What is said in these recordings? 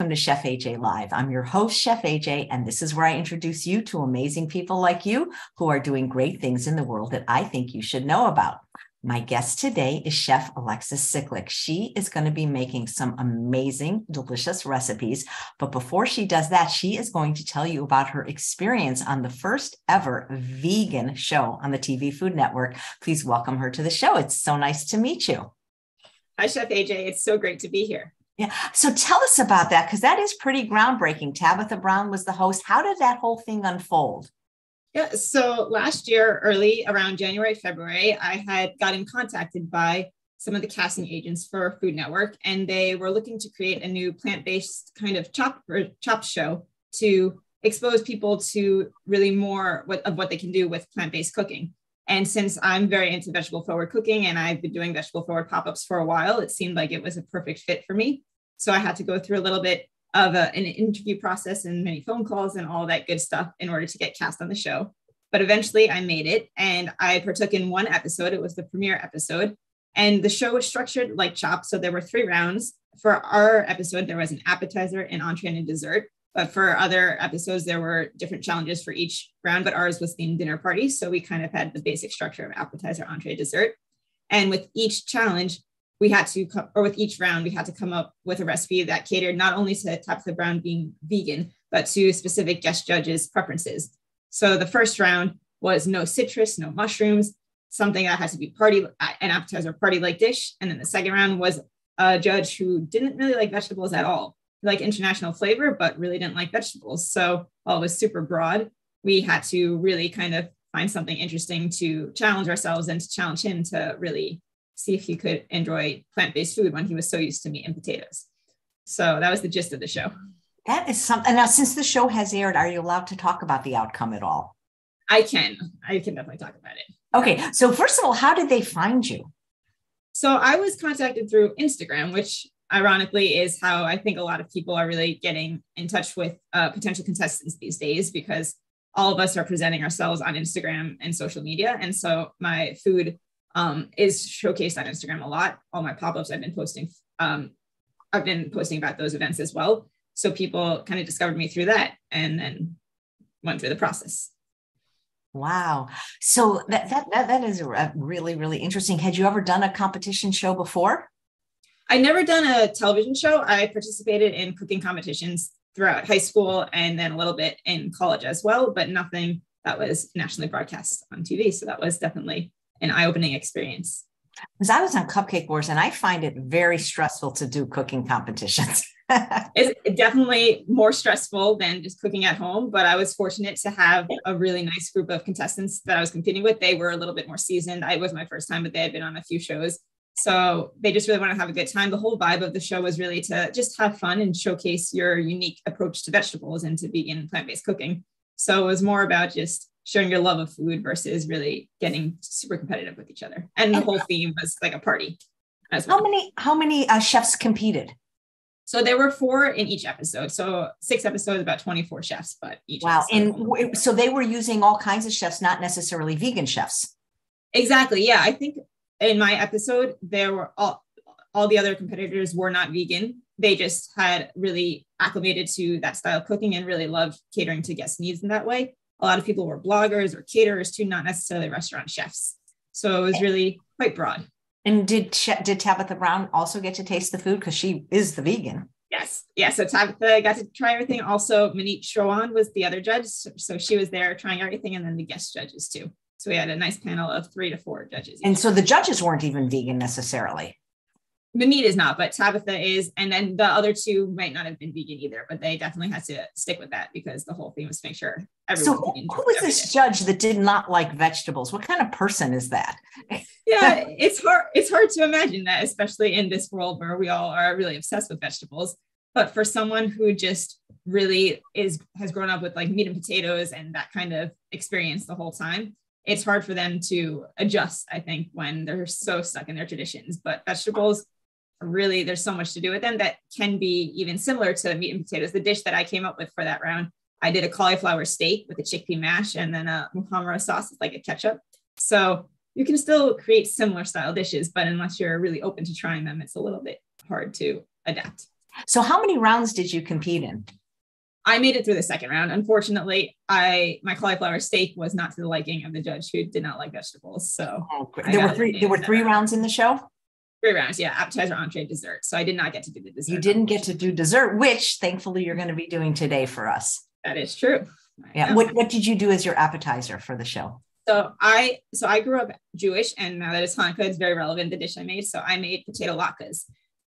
Welcome to Chef AJ Live. I'm your host, Chef AJ, and this is where I introduce you to amazing people like you who are doing great things in the world that I think you should know about. My guest today is Chef Alexis Sicklick. She is going to be making some amazing, delicious recipes. But before she does that, she is going to tell you about her experience on the first ever vegan show on the TV Food Network. Please welcome her to the show. It's so nice to meet you. Hi, Chef AJ. It's so great to be here. Yeah. So tell us about that because that is pretty groundbreaking. Tabitha Brown was the host. How did that whole thing unfold? Yeah. So last year, early around January, February, I had gotten contacted by some of the casting agents for Food Network, and they were looking to create a new plant-based kind of chop or chop show to expose people to really more what, of what they can do with plant-based cooking. And since I'm very into vegetable forward cooking and I've been doing vegetable forward pop ups for a while, it seemed like it was a perfect fit for me. So I had to go through a little bit of a, an interview process and many phone calls and all that good stuff in order to get cast on the show. But eventually I made it and I partook in one episode. It was the premiere episode. And the show was structured like Chopped. So there were three rounds. For our episode, there was an appetizer, an entree, and a dessert. But for other episodes, there were different challenges for each round, but ours was themed dinner party. So we kind of had the basic structure of appetizer, entree, dessert. And with each challenge, we had to, or with each round, we had to come up with a recipe that catered not only to Tabitha Brown being vegan, but to specific guest judges' preferences. So the first round was no citrus, no mushrooms, something that had to be party, an appetizer party like dish. And then the second round was a judge who didn't really like vegetables at all like international flavor, but really didn't like vegetables. So while it was super broad, we had to really kind of find something interesting to challenge ourselves and to challenge him to really see if he could enjoy plant-based food when he was so used to meat and potatoes. So that was the gist of the show. That is something. Now, since the show has aired, are you allowed to talk about the outcome at all? I can. I can definitely talk about it. Okay. So, first of all, how did they find you? So, I was contacted through Instagram, which ironically is how I think a lot of people are really getting in touch with uh, potential contestants these days because all of us are presenting ourselves on Instagram and social media. And so my food um, is showcased on Instagram a lot. All my pop-ups I've been posting, um, I've been posting about those events as well. So people kind of discovered me through that and then went through the process. Wow. So that, that, that, that is really, really interesting. Had you ever done a competition show before? I never done a television show. I participated in cooking competitions throughout high school and then a little bit in college as well, but nothing that was nationally broadcast on TV. So that was definitely an eye opening experience. Because I was on Cupcake Wars and I find it very stressful to do cooking competitions. it's definitely more stressful than just cooking at home, but I was fortunate to have a really nice group of contestants that I was competing with. They were a little bit more seasoned. I was my first time, but they had been on a few shows. So they just really want to have a good time. The whole vibe of the show was really to just have fun and showcase your unique approach to vegetables and to vegan plant based cooking. So it was more about just showing your love of food versus really getting super competitive with each other. And the whole theme was like a party. As well. How many how many uh, chefs competed? So there were four in each episode. So six episodes, about 24 chefs, but each. Wow. And so they were using all kinds of chefs, not necessarily vegan chefs. Exactly. Yeah. I think in my episode, there were all, all the other competitors were not vegan. They just had really acclimated to that style of cooking and really loved catering to guest needs in that way. A lot of people were bloggers or caterers too, not necessarily restaurant chefs. So it was really quite broad. And did did Tabitha Brown also get to taste the food because she is the vegan? Yes, yeah. So Tabitha got to try everything. Also, Monique Chouan was the other judge, so she was there trying everything, and then the guest judges too. So we had a nice panel of three to four judges. And so the judges weren't even vegan necessarily. The meat is not, but Tabitha is. And then the other two might not have been vegan either, but they definitely had to stick with that because the whole thing was to make sure everyone. So who was this judge that did not like vegetables? What kind of person is that? yeah, it's hard. It's hard to imagine that, especially in this world where we all are really obsessed with vegetables. But for someone who just really is has grown up with like meat and potatoes and that kind of experience the whole time, it's hard for them to adjust, I think, when they're so stuck in their traditions. But vegetables, really, there's so much to do with them that can be even similar to meat and potatoes. The dish that I came up with for that round, I did a cauliflower steak with a chickpea mash and then a muhammara sauce, like a ketchup. So you can still create similar style dishes, but unless you're really open to trying them, it's a little bit hard to adapt. So, how many rounds did you compete in? I made it through the second round. Unfortunately, I my cauliflower steak was not to the liking of the judge who did not like vegetables. So oh, there were three. There were three rounds in the show. Three rounds, yeah. Appetizer, entree, dessert. So I did not get to do the dessert. You didn't get to do dessert, which thankfully you're going to be doing today for us. That is true. Yeah. What What did you do as your appetizer for the show? So I so I grew up Jewish, and now that it's Hanukkah, it's very relevant the dish I made. So I made potato latkes.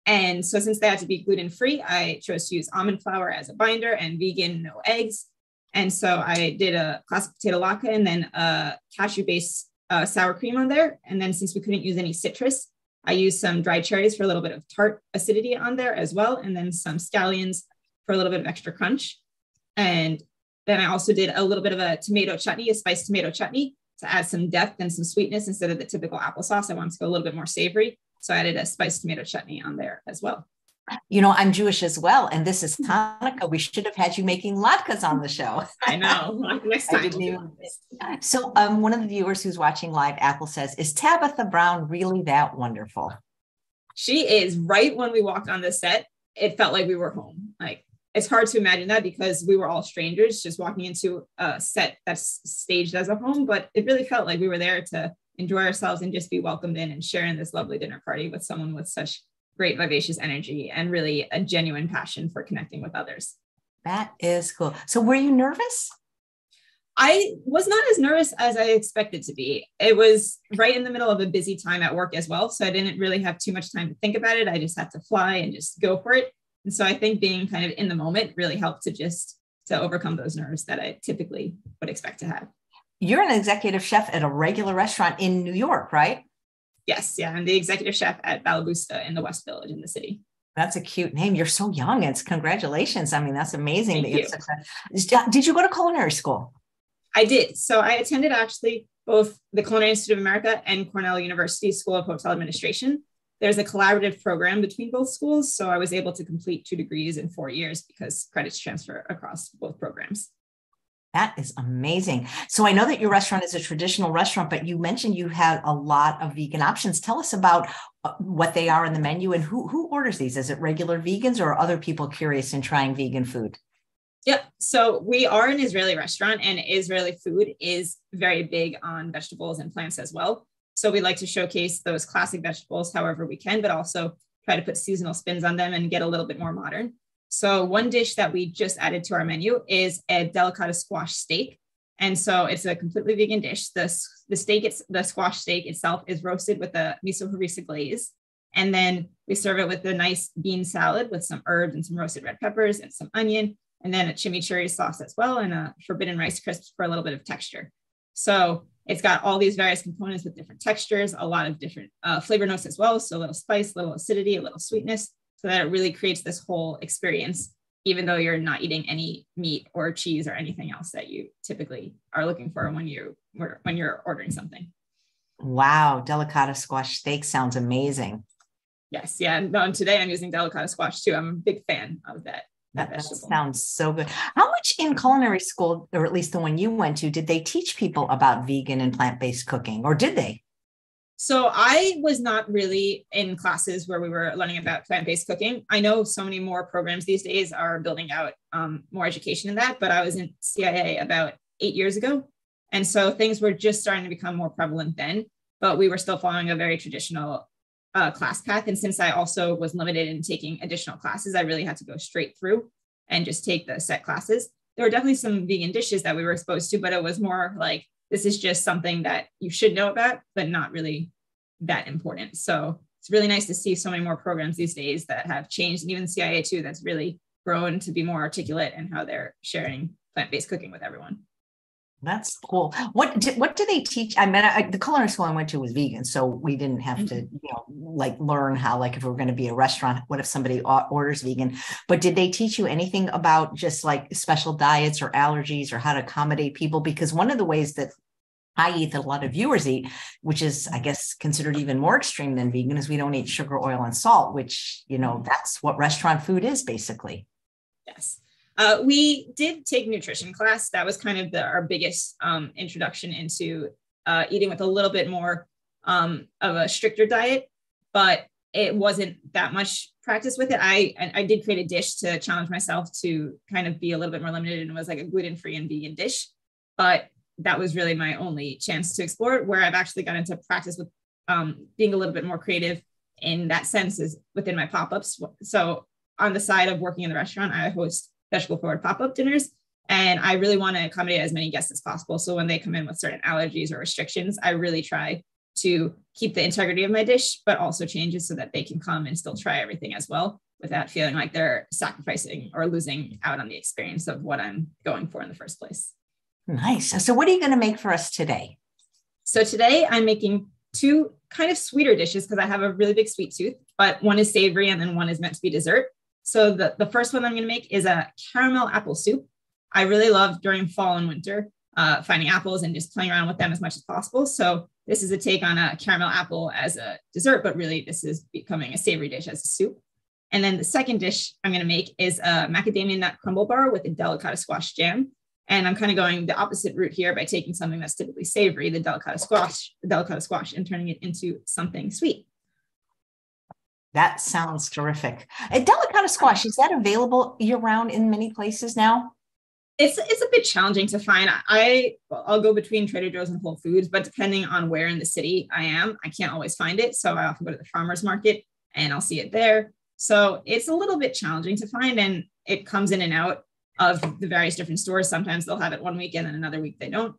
And so since they had to be gluten free, I chose to use almond flour as a binder and vegan, no eggs. And so I did a classic potato latke and then a cashew based uh, sour cream on there. And then since we couldn't use any citrus, I used some dried cherries for a little bit of tart acidity on there as well. And then some scallions for a little bit of extra crunch. And then I also did a little bit of a tomato chutney, a spiced tomato chutney to add some depth and some sweetness instead of the typical applesauce. I wanted to go a little bit more savory. So I added a spiced tomato chutney on there as well. You know, I'm Jewish as well, and this is Hanukkah. We should have had you making latkes on the show. I know. Next time. So, um, one of the viewers who's watching live, Apple says, "Is Tabitha Brown really that wonderful?" She is. Right when we walked on the set, it felt like we were home. Like it's hard to imagine that because we were all strangers just walking into a set that's staged as a home, but it really felt like we were there to enjoy ourselves and just be welcomed in and sharing this lovely dinner party with someone with such great vivacious energy and really a genuine passion for connecting with others. That is cool. So were you nervous? I was not as nervous as I expected to be. It was right in the middle of a busy time at work as well. So I didn't really have too much time to think about it. I just had to fly and just go for it. And so I think being kind of in the moment really helped to just to overcome those nerves that I typically would expect to have you're an executive chef at a regular restaurant in New York, right? Yes, yeah, I'm the executive chef at Balaboosta in the West Village in the city. That's a cute name. You're so young. It's congratulations. I mean, that's amazing. Thank that you. A, did you go to culinary school? I did. So I attended actually both the Culinary Institute of America and Cornell University School of Hotel Administration. There's a collaborative program between both schools. So I was able to complete two degrees in four years because credits transfer across both programs. That is amazing. So I know that your restaurant is a traditional restaurant, but you mentioned you had a lot of vegan options. Tell us about uh, what they are in the menu and who who orders these. Is it regular vegans or are other people curious in trying vegan food? Yep. So we are an Israeli restaurant, and Israeli food is very big on vegetables and plants as well. So we like to showcase those classic vegetables however we can, but also try to put seasonal spins on them and get a little bit more modern. So one dish that we just added to our menu is a delicata squash steak. And so it's a completely vegan dish. The, the steak, it's, the squash steak itself is roasted with a miso harissa glaze. And then we serve it with a nice bean salad with some herbs and some roasted red peppers and some onion, and then a chimichurri sauce as well, and a forbidden rice crisps for a little bit of texture. So it's got all these various components with different textures, a lot of different uh, flavor notes as well. So a little spice, a little acidity, a little sweetness so that it really creates this whole experience even though you're not eating any meat or cheese or anything else that you typically are looking for when you when you're ordering something. Wow, delicata squash steak sounds amazing. Yes, yeah. And today I'm using delicata squash too. I'm a big fan of that. That, that sounds so good. How much in culinary school, or at least the one you went to, did they teach people about vegan and plant based cooking, or did they? So I was not really in classes where we were learning about plant-based cooking. I know so many more programs these days are building out um, more education in that, but I was in CIA about eight years ago. And so things were just starting to become more prevalent then, but we were still following a very traditional uh, class path. And since I also was limited in taking additional classes, I really had to go straight through and just take the set classes. There were definitely some vegan dishes that we were exposed to, but it was more like this is just something that you should know about, but not really that important. So it's really nice to see so many more programs these days that have changed, and even CIA too, that's really grown to be more articulate in how they're sharing plant-based cooking with everyone. That's cool. What do, what do they teach? I mean, I, the culinary school I went to was vegan, so we didn't have mm-hmm. to, you know, like learn how, like, if we are going to be a restaurant, what if somebody orders vegan? But did they teach you anything about just like special diets or allergies or how to accommodate people? Because one of the ways that I eat that a lot of viewers eat, which is, I guess, considered even more extreme than vegan, is we don't eat sugar, oil, and salt, which, you know, that's what restaurant food is basically. Yes. Uh, we did take nutrition class. That was kind of the, our biggest um, introduction into uh, eating with a little bit more um, of a stricter diet. But it wasn't that much practice with it. I I did create a dish to challenge myself to kind of be a little bit more limited and was like a gluten-free and vegan dish. But that was really my only chance to explore it, where I've actually got into practice with um, being a little bit more creative in that sense is within my pop-ups. So on the side of working in the restaurant, I host vegetable forward pop-up dinners. And I really want to accommodate as many guests as possible. So when they come in with certain allergies or restrictions, I really try to keep the integrity of my dish, but also change it so that they can come and still try everything as well without feeling like they're sacrificing or losing out on the experience of what I'm going for in the first place. Nice. So, what are you going to make for us today? So, today I'm making two kind of sweeter dishes because I have a really big sweet tooth, but one is savory and then one is meant to be dessert. So, the, the first one I'm going to make is a caramel apple soup. I really love during fall and winter uh, finding apples and just playing around with them as much as possible. So, this is a take on a caramel apple as a dessert, but really this is becoming a savory dish as a soup. And then the second dish I'm going to make is a macadamia nut crumble bar with a delicata squash jam. And I'm kind of going the opposite route here by taking something that's typically savory, the delicata squash, the delicata squash, and turning it into something sweet. That sounds terrific. A delicata squash, is that available year round in many places now? It's, it's a bit challenging to find. I I'll go between Trader Joe's and Whole Foods, but depending on where in the city I am, I can't always find it. So I often go to the farmers market and I'll see it there. So it's a little bit challenging to find, and it comes in and out of the various different stores. Sometimes they'll have it one week and then another week they don't.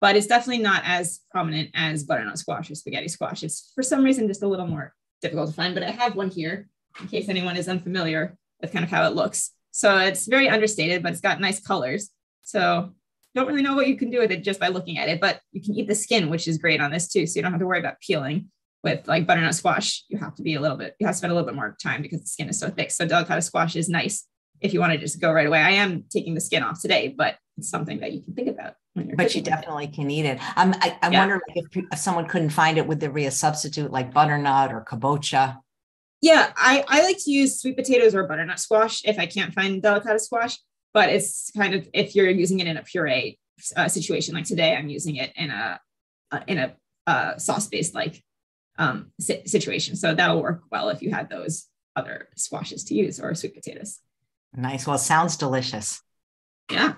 But it's definitely not as prominent as butternut squash or spaghetti squash. It's for some reason just a little more difficult to find. But I have one here in case anyone is unfamiliar with kind of how it looks. So it's very understated, but it's got nice colors. So don't really know what you can do with it just by looking at it, but you can eat the skin, which is great on this too. So you don't have to worry about peeling. With like butternut squash, you have to be a little bit, you have to spend a little bit more time because the skin is so thick. So delicata squash is nice if you want to just go right away. I am taking the skin off today, but it's something that you can think about. But you definitely can eat it. Um, I, I yeah. wonder if, if, someone couldn't find it, would there be a substitute like butternut or kabocha? Yeah, I, I like to use sweet potatoes or butternut squash if I can't find delicata squash. But it's kind of if you're using it in a puree uh, situation like today, I'm using it in a uh, in a uh, sauce based like um, situation. So that'll work well if you had those other squashes to use or sweet potatoes. Nice. Well, sounds delicious. Yeah.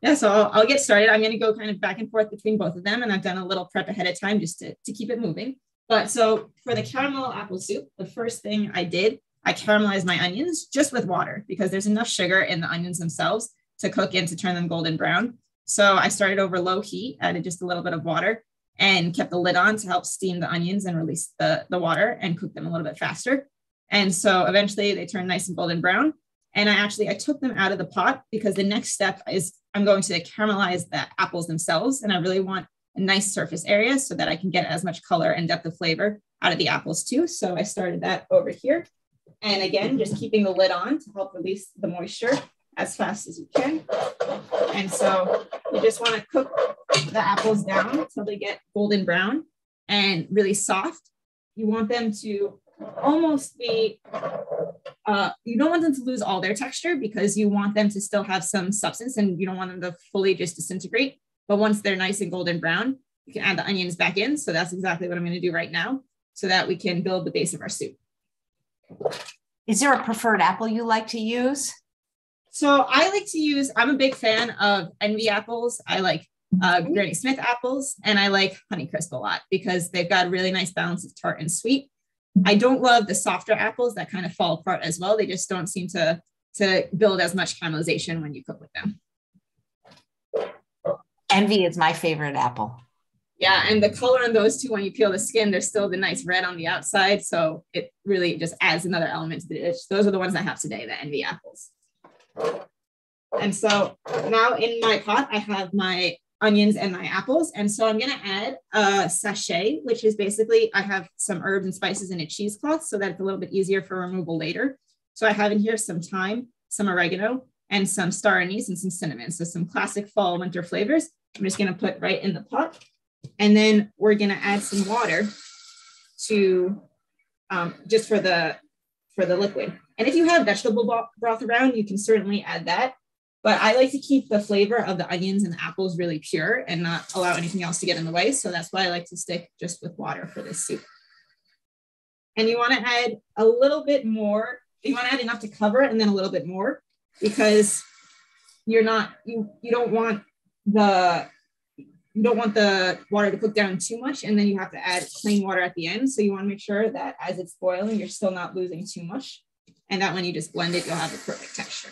Yeah. So I'll, I'll get started. I'm going to go kind of back and forth between both of them. And I've done a little prep ahead of time just to, to keep it moving. But so for the caramel apple soup, the first thing I did, I caramelized my onions just with water because there's enough sugar in the onions themselves to cook and to turn them golden brown. So I started over low heat, added just a little bit of water and kept the lid on to help steam the onions and release the, the water and cook them a little bit faster. And so eventually they turned nice and golden brown. And I actually I took them out of the pot because the next step is I'm going to caramelize the apples themselves. And I really want a nice surface area so that I can get as much color and depth of flavor out of the apples too. So I started that over here. And again, just keeping the lid on to help release the moisture as fast as you can. And so you just want to cook the apples down until they get golden brown and really soft. You want them to almost be uh, you don't want them to lose all their texture because you want them to still have some substance and you don't want them to fully just disintegrate. But once they're nice and golden brown, you can add the onions back in. So that's exactly what I'm going to do right now so that we can build the base of our soup. Is there a preferred apple you like to use? So I like to use, I'm a big fan of Envy apples. I like uh, Granny Smith apples and I like Honeycrisp a lot because they've got a really nice balance of tart and sweet. I don't love the softer apples that kind of fall apart as well. They just don't seem to, to build as much caramelization when you cook with them. Envy is my favorite apple. Yeah, and the color on those two, when you peel the skin, there's still the nice red on the outside. So it really just adds another element to the dish. Those are the ones I have today, the Envy apples. And so now in my pot, I have my onions and my apples. And so I'm going to add a sachet, which is basically I have some herbs and spices in a cheesecloth so that it's a little bit easier for removal later. So I have in here some thyme, some oregano, and some star anise and some cinnamon. So some classic fall winter flavors. I'm just going to put right in the pot. And then we're going to add some water to um, just for the for the liquid. And if you have vegetable broth around, you can certainly add that. But I like to keep the flavor of the onions and the apples really pure and not allow anything else to get in the way. So that's why I like to stick just with water for this soup. And you want to add a little bit more. You want to add enough to cover it and then a little bit more because you're not, you, you don't want the, you don't want the water to cook down too much and then you have to add plain water at the end. So you want to make sure that as it's boiling, you're still not losing too much. And that when you just blend it, you'll have the perfect texture.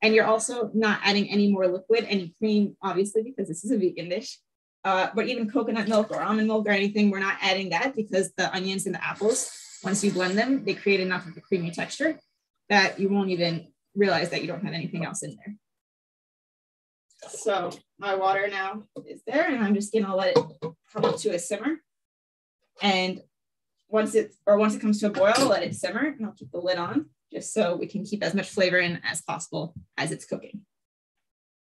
And you're also not adding any more liquid, any cream, obviously, because this is a vegan dish. Uh, but even coconut milk or almond milk or anything, we're not adding that because the onions and the apples, once you blend them, they create enough of a creamy texture that you won't even realize that you don't have anything else in there. So my water now is there and I'm just gonna let it come to a simmer. And once it, or once it comes to a boil, let it simmer and I'll keep the lid on just so we can keep as much flavor in as possible as it's cooking.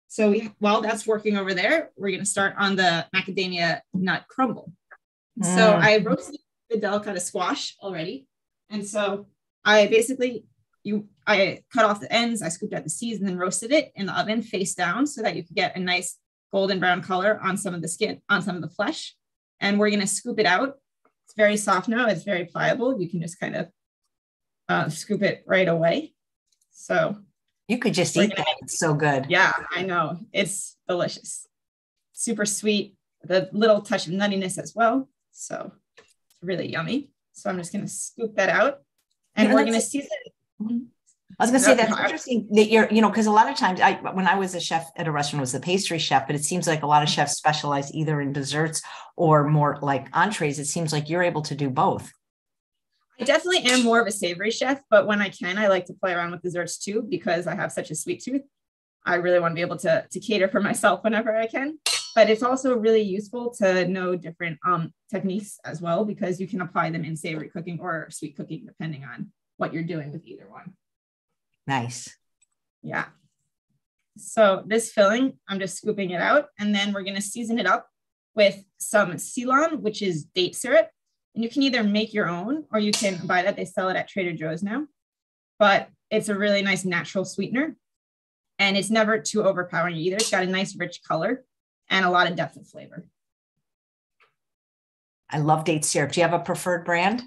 So we, while that's working over there, we're going to start on the macadamia nut crumble. Mm. So I roasted the delicata squash already. And so I basically, you, I cut off the ends, I scooped out the seeds and then roasted it in the oven face down so that you could get a nice golden brown color on some of the skin, on some of the flesh. And we're going to scoop it out. It's very soft now. It's very pliable. You can just kind of uh, scoop it right away. So you could just eat that. It's so good. Yeah, I know. It's delicious. Super sweet, the little touch of nuttiness as well. So it's really yummy. So I'm just going to scoop that out and yeah, we're going to season it. I was going to say that's interesting that you're, you know, because a lot of times I, when I was a chef at a restaurant, I was a pastry chef, but it seems like a lot of chefs specialize either in desserts or more like entrees. It seems like you're able to do both. I definitely am more of a savory chef, but when I can, I like to play around with desserts too because I have such a sweet tooth. I really want to be able to, to cater for myself whenever I can. But it's also really useful to know different um, techniques as well because you can apply them in savory cooking or sweet cooking depending on what you're doing with either one. Nice. Yeah. So this filling, I'm just scooping it out and then we're going to season it up with some silan, which is date syrup. And you can either make your own or you can buy that. They sell it at Trader Joe's now. But it's a really nice natural sweetener. And it's never too overpowering either. It's got a nice rich color and a lot of depth of flavor. I love date syrup. Do you have a preferred brand?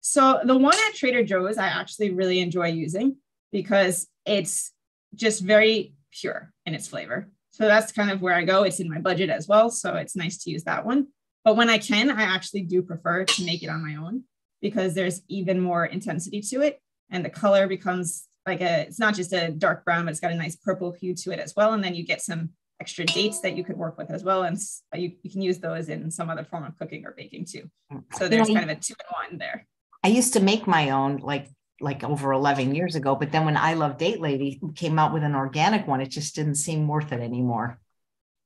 So the one at Trader Joe's, I actually really enjoy using because it's just very pure in its flavor. So that's kind of where I go. It's in my budget as well. So it's nice to use that one. But when I can, I actually do prefer to make it on my own because there's even more intensity to it. And the color becomes like a, it's not just a dark brown, but it's got a nice purple hue to it as well. And then you get some extra dates that you could work with as well. And you, you can use those in some other form of cooking or baking too. So there's kind of a two in one there. I used to make my own like like over 11 years ago, but then when I Love Date Lady came out with an organic one, it just didn't seem worth it anymore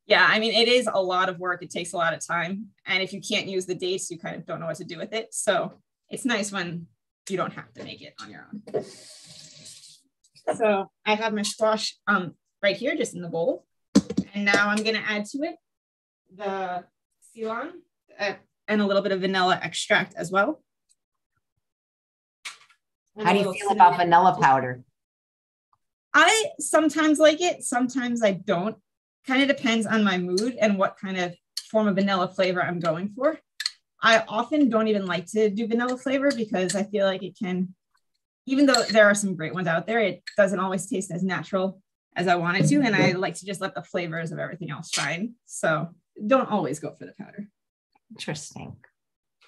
yeah, I mean, it is a lot of work. It takes a lot of time. And if you can't use the dates, you kind of don't know what to do with it. So it's nice when you don't have to make it on your own. So I have my squash um, right here, just in the bowl. And now I'm gonna add to it the silan uh, and a little bit of vanilla extract as well. And How do you feel about vanilla powder? I sometimes like it, sometimes I don't kind of depends on my mood and what kind of form of vanilla flavor I'm going for. I often don't even like to do vanilla flavor because I feel like it can, even though there are some great ones out there, it doesn't always taste as natural as I want it to. And I like to just let the flavors of everything else shine. So don't always go for the powder. Interesting.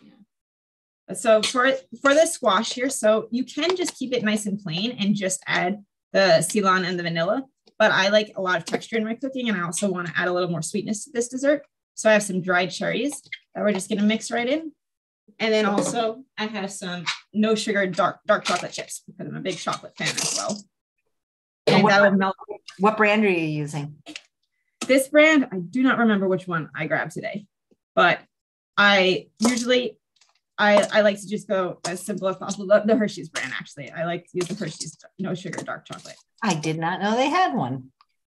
Yeah. So for for the squash here, so you can just keep it nice and plain and just add the silan and the vanilla but I like a lot of texture in my cooking and I also want to add a little more sweetness to this dessert. So I have some dried cherries that we're just going to mix right in. And then also I have some no sugar dark dark chocolate chips because I'm a big chocolate fan as well. And what, that will melt. What brand are you using? This brand, I do not remember which one I grabbed today, but I usually I, I like to just go as simple as possible. The, the Hershey's brand, actually. I like to use the Hershey's no sugar dark chocolate. I did not know they had one.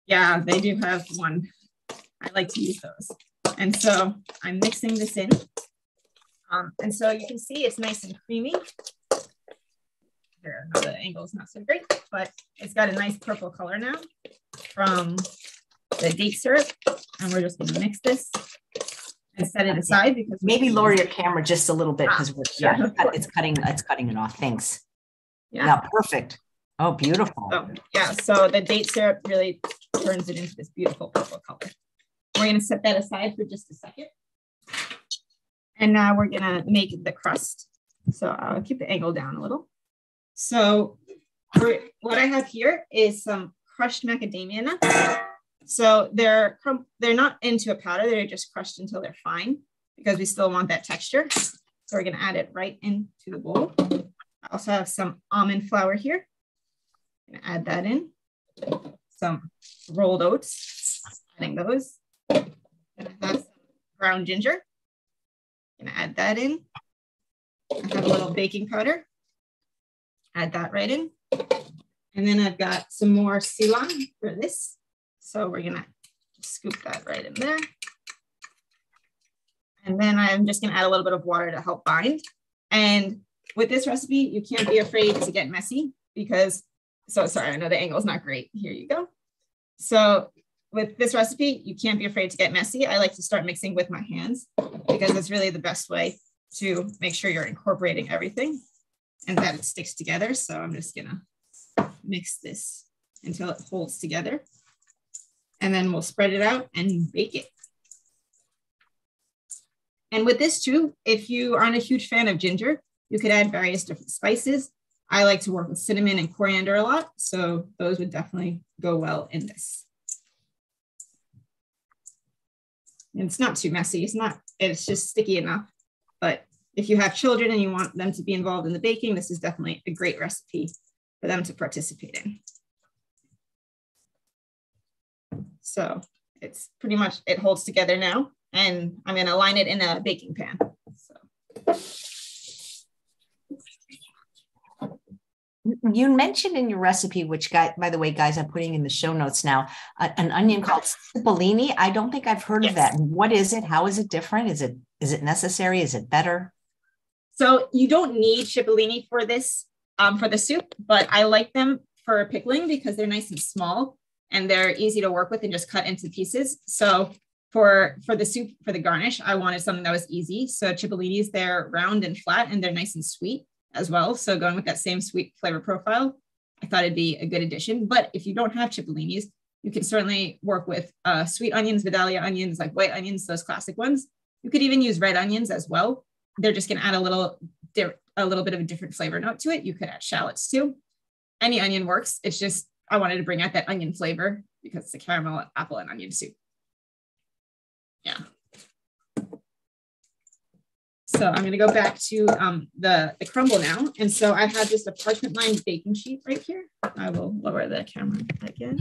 Yeah, they do have one. I like to use those. And so I'm mixing this in. Um, and so you can see it's nice and creamy. Here, the angle is not so great, but it's got a nice purple color now from the date syrup. And we're just gonna mix this and set it aside because maybe lower your camera just a little bit because ah, yeah, it's cutting it's cutting it off. Thanks. Yeah. yeah, perfect. Oh, beautiful. So, yeah, so the date syrup really turns it into this beautiful purple color. We're going to set that aside for just a second. And now we're going to make the crust. So I'll keep the angle down a little. So for, what I have here is some crushed macadamia nuts. So they're they're not into a powder, they're just crushed until they're fine because we still want that texture. So we're gonna add it right into the bowl. I also have some almond flour here. Gonna add that in. Some rolled oats, adding those. Gonna have some ground ginger. Gonna add that in. I have a little baking powder. Add that right in. And then I've got some more silan for this. So we're gonna scoop that right in there. And then I'm just gonna add a little bit of water to help bind. And with this recipe, you can't be afraid to get messy because, so sorry, I know the angle is not great. Here you go. So with this recipe, you can't be afraid to get messy. I like to start mixing with my hands because it's really the best way to make sure you're incorporating everything and that it sticks together. So I'm just gonna mix this until it holds together. And then we'll spread it out and bake it. And with this too, if you aren't a huge fan of ginger, you could add various different spices. I like to work with cinnamon and coriander a lot, so those would definitely go well in this. And it's not too messy. It's not, it's just sticky enough. But if you have children and you want them to be involved in the baking, this is definitely a great recipe for them to participate in. So it's pretty much, it holds together now and I'm gonna line it in a baking pan. So. You mentioned in your recipe, which guy, by the way, guys, I'm putting in the show notes now, uh, an onion called cipollini. I don't think I've heard yes. of that. What is it? How is it different? Is it is it necessary? Is it better? So you don't need cipollini for this um, for the soup, but I like them for pickling because they're nice and small and they're easy to work with and just cut into pieces. So for for the soup for the garnish, I wanted something that was easy. So cipollinis, they're round and flat and they're nice and sweet as well. So going with that same sweet flavor profile, I thought it'd be a good addition. But if you don't have cipollinis, you can certainly work with uh, sweet onions, Vidalia onions, like white onions, those classic ones. You could even use red onions as well. They're just going to add a little a little bit of a different flavor note to it. You could add shallots too. Any onion works. It's just, I wanted to bring out that onion flavor because it's a caramel, apple, and onion soup. Yeah. So I'm gonna go back to um, the, the crumble now. And so I have just a parchment lined baking sheet right here. I will lower the camera again.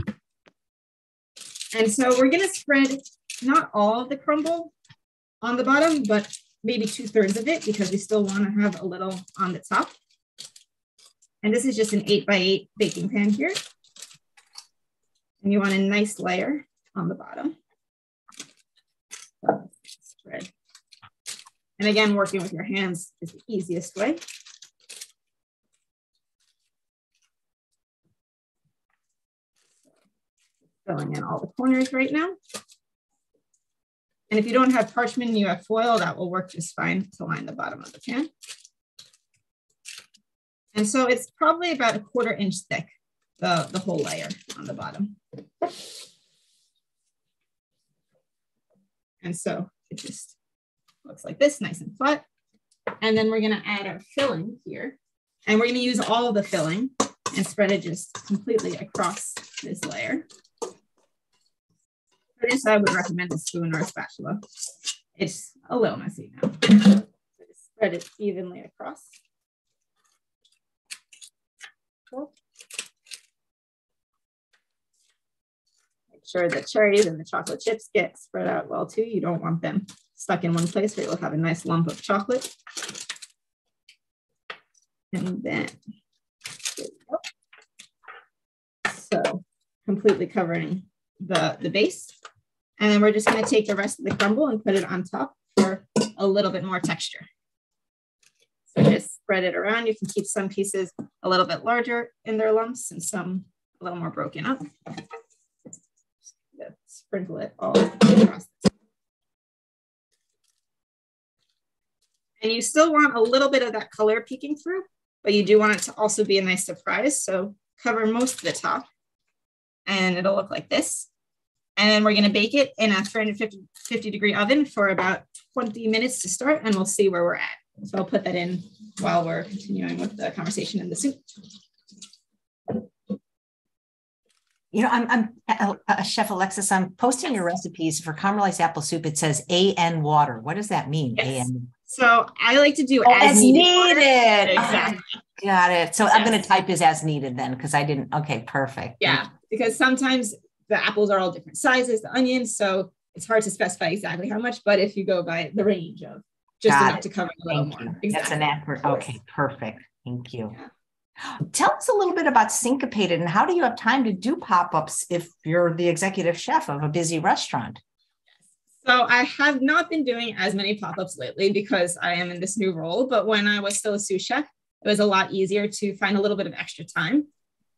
And so we're gonna spread not all of the crumble on the bottom, but maybe two thirds of it because we still want to have a little on the top. And this is just an eight by eight baking pan here. And you want a nice layer on the bottom. Spread. And again, working with your hands is the easiest way. Filling in all the corners right now. And if you don't have parchment and you have foil, that will work just fine to line the bottom of the pan. And so it's probably about a quarter inch thick, the, the whole layer on the bottom. And so it just looks like this, nice and flat. And then we're gonna add our filling here. And we're gonna use all the filling and spread it just completely across this layer. For this, I would recommend a spoon or a spatula. It's a little messy now. Spread it evenly across. Cool. Sure the cherries and the chocolate chips get spread out well too. You don't want them stuck in one place where you'll have a nice lump of chocolate. And then, so completely covering the, the base. And then we're just gonna take the rest of the crumble and put it on top for a little bit more texture. So just spread it around. You can keep some pieces a little bit larger in their lumps and some a little more broken up. Sprinkle it all across. And you still want a little bit of that color peeking through, but you do want it to also be a nice surprise. So cover most of the top and it'll look like this. And then we're gonna bake it in a 350 50 degree oven for about 20 minutes to start and we'll see where we're at. So I'll put that in while we're continuing with the conversation in the soup. You know, I'm, I'm uh, uh, Chef Alexis. I'm posting your recipes for caramelized apple soup. It says AN water. What does that mean? Yes. AN. So I like to do Oh, as as needed. needed. Exactly. Got it. So I'm going to type as as needed then because I didn't. Okay, perfect. Yeah, because sometimes the apples are all different sizes, the onions, so it's hard to specify exactly how much. But if you go by the range of just Got enough it. to cover a little Thank more. you. That's an Exactly. accurate. Okay, perfect. Thank you. Tell us a little bit about Syncopated and how do you have time to do pop ups if you're the executive chef of a busy restaurant? So I have not been doing as many pop-ups lately because I am in this new role. But when I was still a sous chef, it was a lot easier to find a little bit of extra time.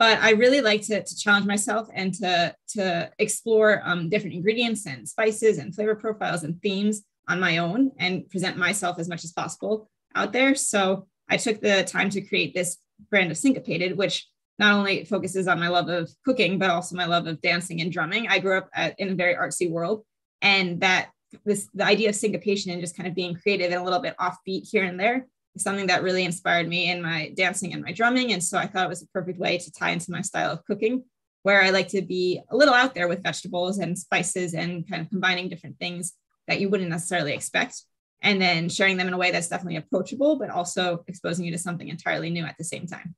But I really like to, to challenge myself and to, to explore um, different ingredients and spices and flavor profiles and themes on my own and present myself as much as possible out there. So I took the time to create this brand of Syncopated, which not only focuses on my love of cooking, but also my love of dancing and drumming. I grew up at, in a very artsy world and that this the idea of syncopation and just kind of being creative and a little bit offbeat here and there is something that really inspired me in my dancing and my drumming and so i thought it was a perfect way to tie into my style of cooking where i like to be a little out there with vegetables and spices and kind of combining different things that you wouldn't necessarily expect and then sharing them in a way that's definitely approachable but also exposing you to something entirely new at the same time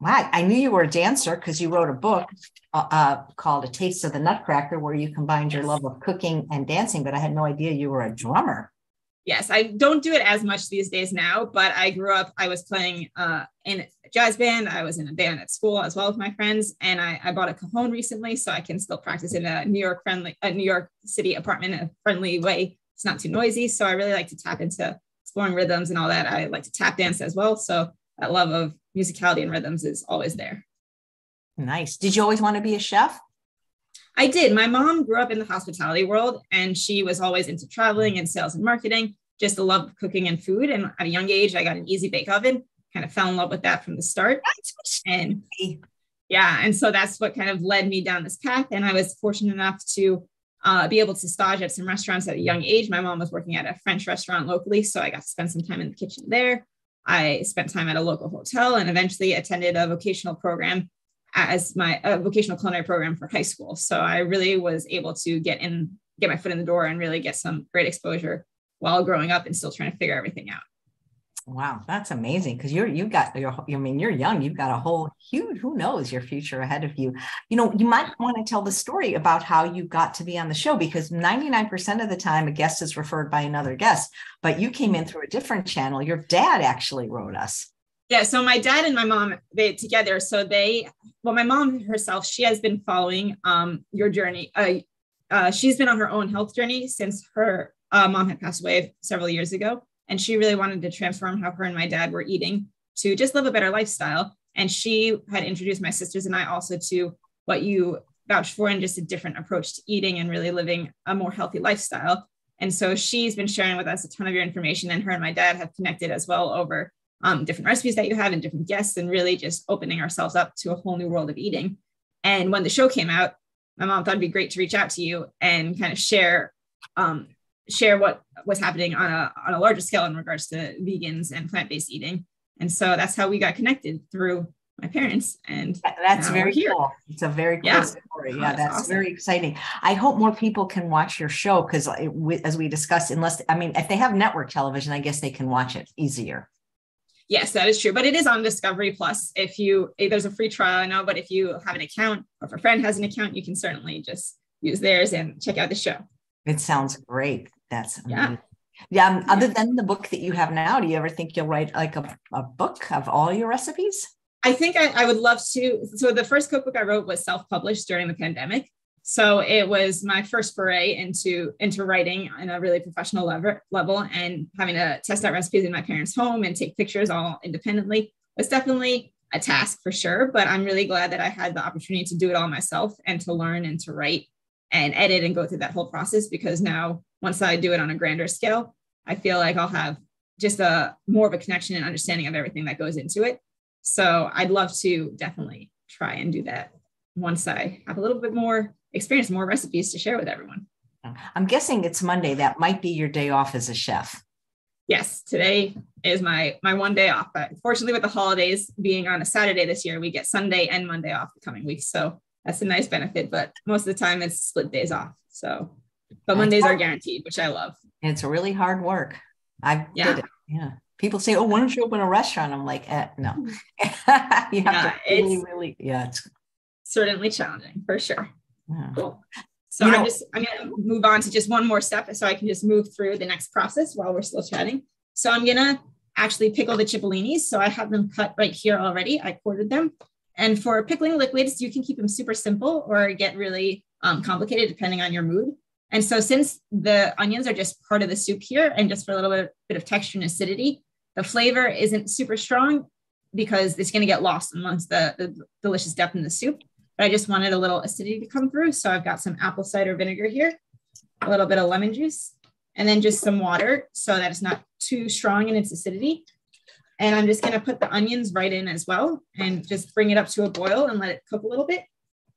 Wow, I knew you were a dancer because you wrote a book uh, uh, called A Taste of the Nutcracker, where you combined your love of cooking and dancing, but I had no idea you were a drummer. Yes, I don't do it as much these days now, but I grew up, I was playing uh, in a jazz band. I was in a band at school as well with my friends. And I, I bought a cajon recently, so I can still practice in a New York friendly, a New York City apartment a friendly way. It's not too noisy. So I really like to tap into exploring rhythms and all that. I like to tap dance as well. So that love of musicality and rhythms is always there. Nice. Did you always want to be a chef? I did. My mom grew up in the hospitality world and she was always into traveling and sales and marketing, just a love of cooking and food. And at a young age, I got an easy bake oven, kind of fell in love with that from the start. And yeah, and so that's what kind of led me down this path. And I was fortunate enough to uh, be able to stage at some restaurants at a young age. My mom was working at a French restaurant locally, so I got to spend some time in the kitchen there. I spent time at a local hotel and eventually attended a vocational program as my vocational culinary program for high school. So I really was able to get in, get my foot in the door, and really get some great exposure while growing up and still trying to figure everything out. Wow, that's amazing because you're you've got your I mean you're young, you've got a whole huge who knows your future ahead of you. You know, you might want to tell the story about how you got to be on the show because 99% of the time a guest is referred by another guest, but you came in through a different channel. Your dad actually wrote us. Yeah, so my dad and my mom they together. So they, well, my mom herself, she has been following um your journey. Uh, uh, she's been on her own health journey since her uh, mom had passed away several years ago, and she really wanted to transform how her and my dad were eating to just live a better lifestyle. And she had introduced my sisters and I also to what you vouched for and just a different approach to eating and really living a more healthy lifestyle. And so she's been sharing with us a ton of your information, and her and my dad have connected as well over um, different recipes that you have and different guests, and really just opening ourselves up to a whole new world of eating. And when the show came out, my mom thought it'd be great to reach out to you and kind of share um, share what was happening on a on a larger scale in regards to vegans and plant based eating. And so that's how we got connected through my parents. And That's very cool. It's a very cool Yeah. story. Oh, Yeah, that's that's awesome. very exciting. I hope more people can watch your show because, as we discussed, unless I mean, if they have network television, I guess they can watch it easier. yes, that is true. But it is on Discovery Plus. If you if there's a free trial, I know, but if you have an account or if a friend has an account, you can certainly just use theirs and check out the show. It sounds great. That's Yeah. amazing. Yeah. um, Other than the book that you have now, do you ever think you'll write like a, a book of all your recipes? I think I, I would love to. So the first cookbook I wrote was self-published during the pandemic. So it was my first foray into into writing on a really professional level level and having to test out recipes in my parents' home and take pictures all independently was definitely a task for sure. But I'm really glad that I had the opportunity to do it all myself and to learn and to write and edit and go through that whole process because now once I do it on a grander scale, I feel like I'll have just a more of a connection and understanding of everything that goes into it. So I'd love to definitely try and do that once I have a little bit more experience, more recipes to share with everyone. I'm guessing it's Monday. That might be your day off as a chef. Yes, today is my my one day off. But fortunately, with the holidays being on a Saturday this year, we get Sunday and Monday off the coming weeks. So that's a nice benefit. But most of the time, it's split days off. So, but Mondays are guaranteed, which I love. It's really hard work. I yeah. did it. Yeah. People say, "Oh, why don't you open a restaurant?" I'm like, eh, "No, you have yeah, to really, really, yeah." It's certainly challenging for sure. Yeah. Cool. So you I'm know, just I'm gonna move on to just one more step so I can just move through the next process while we're still chatting. So I'm gonna actually pickle the cipollinis. So I have them cut right here already. I quartered them. And for pickling liquids, you can keep them super simple or get really um, complicated depending on your mood. And so since the onions are just part of the soup here and just for a little bit, bit of texture and acidity, the flavor isn't super strong because it's going to get lost amongst the, the delicious depth in the soup. But I just wanted a little acidity to come through. So I've got some apple cider vinegar here, a little bit of lemon juice, and then just some water so that it's not too strong in its acidity. And I'm just going to put the onions right in as well and just bring it up to a boil and let it cook a little bit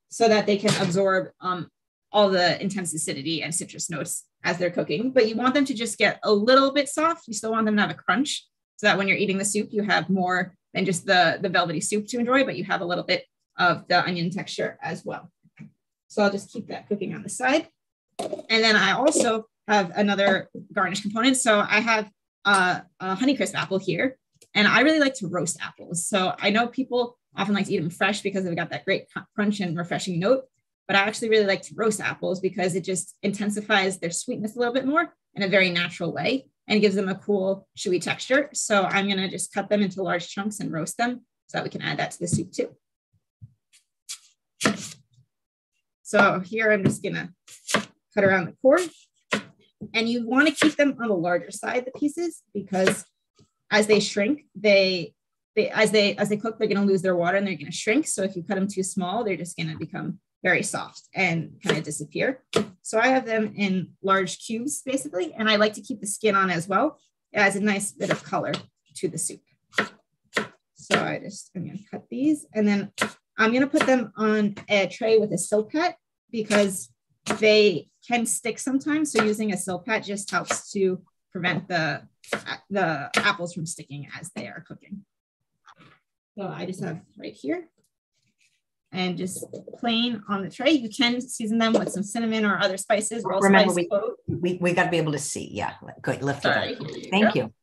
so that they can absorb um, all the intense acidity and citrus notes as they're cooking. But you want them to just get a little bit soft. You still want them to have a crunch so that when you're eating the soup, you have more than just the, the velvety soup to enjoy, but you have a little bit of the onion texture as well. So I'll just keep that cooking on the side. And then I also have another garnish component. So I have a, a Honeycrisp apple here, and I really like to roast apples. So I know people often like to eat them fresh because they've got that great crunch and refreshing note. But I actually really like to roast apples because it just intensifies their sweetness a little bit more in a very natural way and gives them a cool chewy texture. So I'm going to just cut them into large chunks and roast them so that we can add that to the soup too. So here I'm just gonna cut around the core. And you wanna keep them on the larger side, the pieces, because as they shrink, they, they as they as they cook, they're gonna lose their water and they're gonna shrink. So if you cut them too small, they're just gonna become very soft and kind of disappear. So I have them in large cubes basically, and I like to keep the skin on as well. It adds a nice bit of color to the soup. So I just, I'm gonna cut these and then I'm going to put them on a tray with a silk Silpat because they can stick sometimes. So using a silk Silpat just helps to prevent the, the apples from sticking as they are cooking. So I just have right here and just plain on the tray. You can season them with some cinnamon or other spices. Remember, we, we, we got to be able to see. Yeah, good. Lift Sorry, it up. Thank you.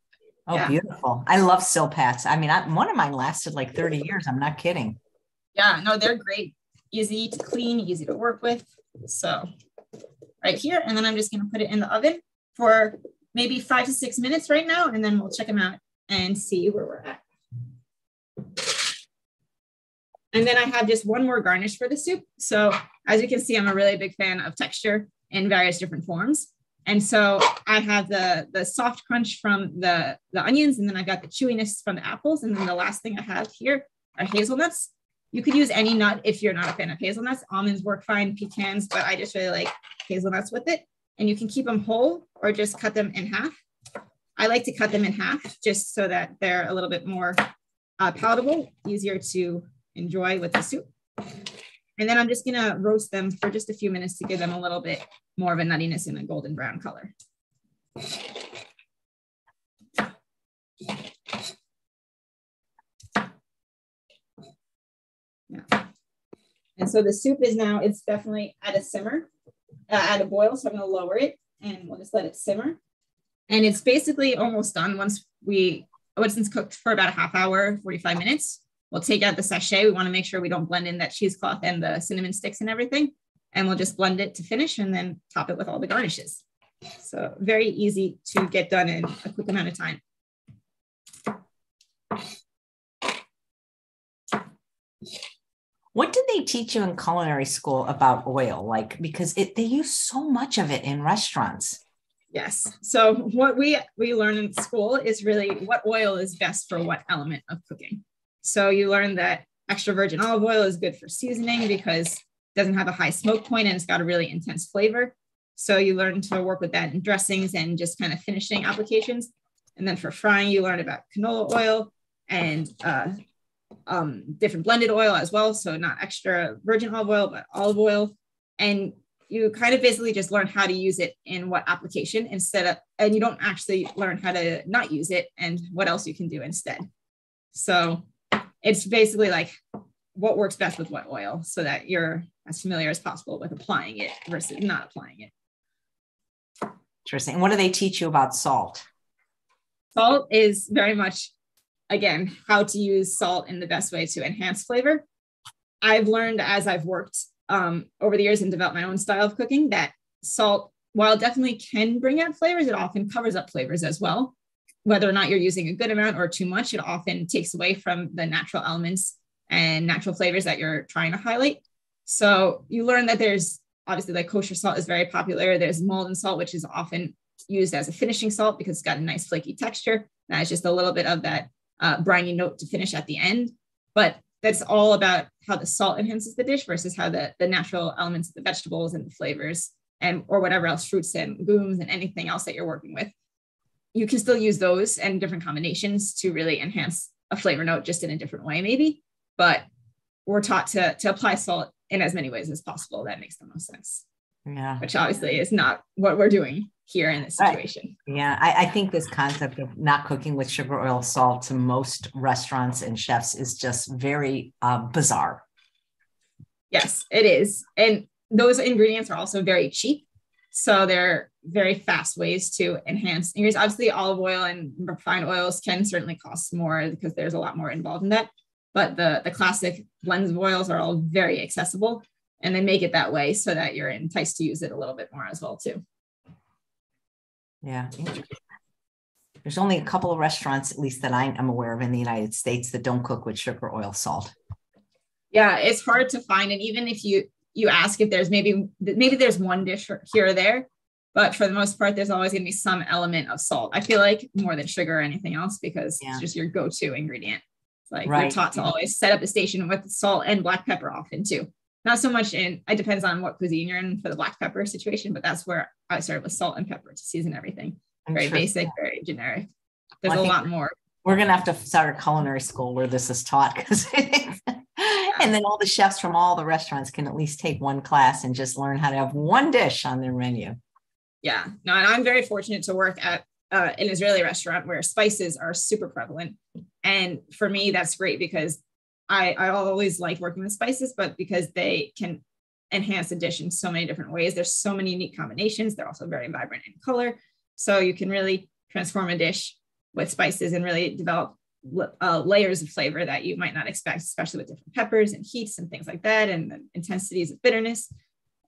Oh, yeah. beautiful. I love Silpats. I mean, I, one of mine lasted like 30 years. I'm not kidding. Yeah, no, they're great. Easy to clean, easy to work with. So right here, and then I'm just gonna put it in the oven for maybe five to six minutes right now, and then we'll check them out and see where we're at. And then I have just one more garnish for the soup. So as you can see, I'm a really big fan of texture in various different forms. And so I have the, the soft crunch from the, the onions, and then I've got the chewiness from the apples. And then the last thing I have here are hazelnuts. You could use any nut if you're not a fan of hazelnuts. Almonds work fine, pecans, but I just really like hazelnuts with it. And you can keep them whole or just cut them in half. I like to cut them in half just so that they're a little bit more uh, palatable, easier to enjoy with the soup. And then I'm just gonna roast them for just a few minutes to give them a little bit more of a nuttiness in a golden brown color. Yeah. And so the soup is now, it's definitely at a simmer, uh, at a boil. So I'm to lower it and we'll just let it simmer. And it's basically almost done once we, once it's cooked for about a half hour, 45 minutes. We'll take out the sachet. We want to make sure we don't blend in that cheesecloth and the cinnamon sticks and everything. And we'll just blend it to finish and then top it with all the garnishes. So very easy to get done in a quick amount of time. What did they teach you in culinary school about oil? Like, because it, they use so much of it in restaurants. Yes. So what we we learn in school is really what oil is best for what element of cooking. So you learn that extra virgin olive oil is good for seasoning because it doesn't have a high smoke point and it's got a really intense flavor. So you learn to work with that in dressings and just kind of finishing applications. And then for frying, you learn about canola oil and uh, um, different blended oil as well. So not extra virgin olive oil, but olive oil. And you kind of basically just learn how to use it in what application instead of, and you don't actually learn how to not use it and what else you can do instead. So it's basically like what works best with what oil so that you're as familiar as possible with applying it versus not applying it. Interesting. what do they teach you about salt? Salt is very much, again, how to use salt in the best way to enhance flavor. I've learned as I've worked um, over the years and developed my own style of cooking that salt, while definitely can bring out flavors, it often covers up flavors as well. Whether or not you're using a good amount or too much, it often takes away from the natural elements and natural flavors that you're trying to highlight. So you learn that there's obviously like kosher salt is very popular. There's Maldon salt, which is often used as a finishing salt because it's got a nice flaky texture. That is just a little bit of that uh, briny note to finish at the end. But that's all about how the salt enhances the dish versus how the, the natural elements of the vegetables and the flavors and or whatever else fruits and legumes and anything else that you're working with. You can still use those and different combinations to really enhance a flavor note just in a different way, maybe. But we're taught to, to apply salt in as many ways as possible. That makes the most sense. Yeah. Which obviously is not what we're doing here in this situation. Right. Yeah. I, I, think this concept of not cooking with sugar, oil, salt to most restaurants and chefs is just very uh, bizarre. Yes, it is. And those ingredients are also very cheap. So they're very fast ways to enhance. Here's obviously olive oil and refined oils can certainly cost more because there's a lot more involved in that but the, the classic blends of oils are all very accessible and they make it that way so that you're enticed to use it a little bit more as well too. Yeah. There's only a couple of restaurants, at least that I am aware of in the United States that don't cook with sugar, oil, salt. Yeah, it's hard to find. And even if you you ask if there's maybe maybe there's one dish here or there, but for the most part, there's always going to be some element of salt. I feel like more than sugar or anything else because yeah. it's just your go-to ingredient. Like right. we're taught to always set up a station with salt and black pepper often too. Not so much in it depends on what cuisine you're in for the black pepper situation, but that's where I start with salt and pepper to season everything. I'm very sure. basic, very generic. There's well, a lot more. We're gonna have to start a culinary school where this is taught because and then all the chefs from all the restaurants can at least take one class and just learn how to have one dish on their menu. Yeah, no, and I'm very fortunate to work at uh, an Israeli restaurant where spices are super prevalent. And for me, that's great because I, I always like working with spices, but because they can enhance a dish in so many different ways. There's so many unique combinations. They're also very vibrant in color. So you can really transform a dish with spices and really develop uh, layers of flavor that you might not expect, especially with different peppers and heats and things like that, and the intensities of bitterness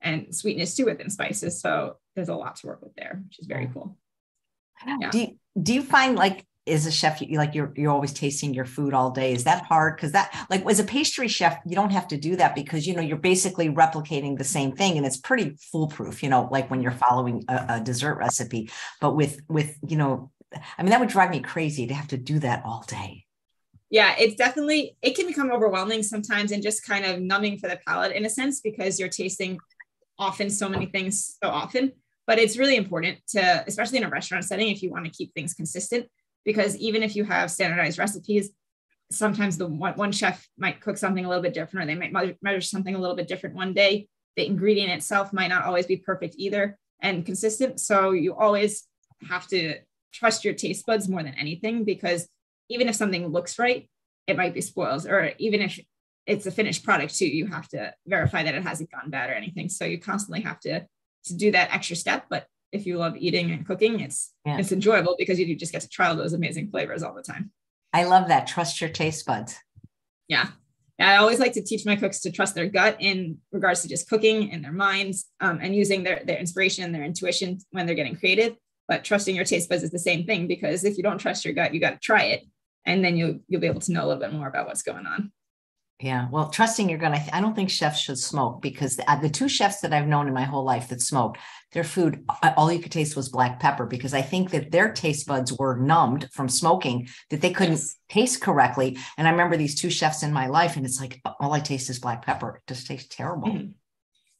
and sweetness too within spices. So there's a lot to work with there, which is very cool. Yeah. Do you, do you find like as a chef you like you're you're always tasting your food all day is that hard because that like as a pastry chef you don't have to do that because you know you're basically replicating the same thing and it's pretty foolproof you know like when you're following a, a dessert recipe but with with you know i mean that would drive me crazy to have to do that all day. Yeah it's definitely it can become overwhelming sometimes and just kind of numbing for the palate in a sense because you're tasting often so many things so often. But it's really important to especially in a restaurant setting if you want to keep things consistent because even if you have standardized recipes sometimes the one, one chef might cook something a little bit different or they might measure something a little bit different one day. The ingredient itself might not always be perfect either and consistent. So you always have to trust your taste buds more than anything because even if something looks right it might be spoils or even if it's a finished product too you have to verify that it hasn't gone bad or anything so you constantly have to to do that extra step. But if you love eating and cooking, it's yeah. it's enjoyable because you just get to try all those amazing flavors all the time. I love that. Trust your taste buds. Yeah. yeah I always like to teach my cooks to trust their gut in regards to just cooking and their minds um, and using their, their inspiration and their intuition when they're getting creative. But trusting your taste buds is the same thing because if you don't trust your gut, you got to try it. And then you'll, you'll be able to know a little bit more about what's going on. Yeah. Well, trusting you're to, I don't think chefs should smoke because the, uh, the, two chefs that I've known in my whole life that smoked, their food, uh, all you could taste was black pepper because I think that their taste buds were numbed from smoking, that they couldn't yes. taste correctly. And I remember these two chefs in my life, and it's like, all I taste is black pepper. It just tastes terrible. Mm-hmm.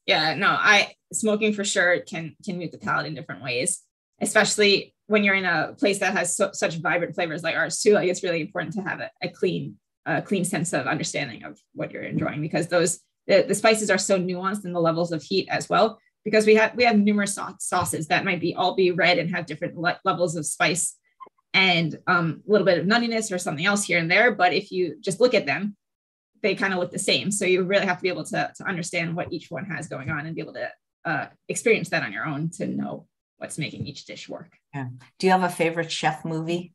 Yeah. No, I, smoking for sure can, can mute the palate in different ways. Especially when you're in a place that has so, such vibrant flavors like ours too. Like it's really important to have a, a clean, a clean sense of understanding of what you're enjoying because those the, the spices are so nuanced in the levels of heat as well. Because we have we have numerous sauces that might be all be red and have different le- levels of spice and um, a little bit of nuttiness or something else here and there. But if you just look at them, they kind of look the same. So you really have to be able to, to understand what each one has going on and be able to uh, experience that on your own to know what's making each dish work. Yeah. Do you have a favorite chef movie?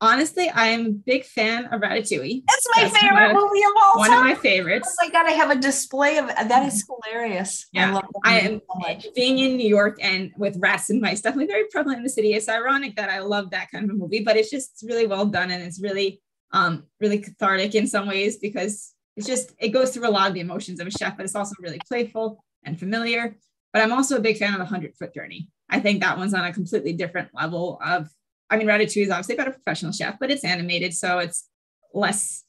Honestly, I'm a big fan of Ratatouille. That's my That's favorite movie of all one time. One of my favorites. Oh my god, I have a display of that is hilarious. Yeah, I, love I am so being in New York and with rats and mice definitely very prevalent in the city. It's ironic that I love that kind of a movie, but it's just really well done and it's really um really cathartic in some ways because it's just it goes through a lot of the emotions of a chef, but it's also really playful and familiar. But I'm also a big fan of the Hundred Foot Journey. I think that one's on a completely different level of. I mean, Ratatouille is obviously about a professional chef, but it's animated, so it's less.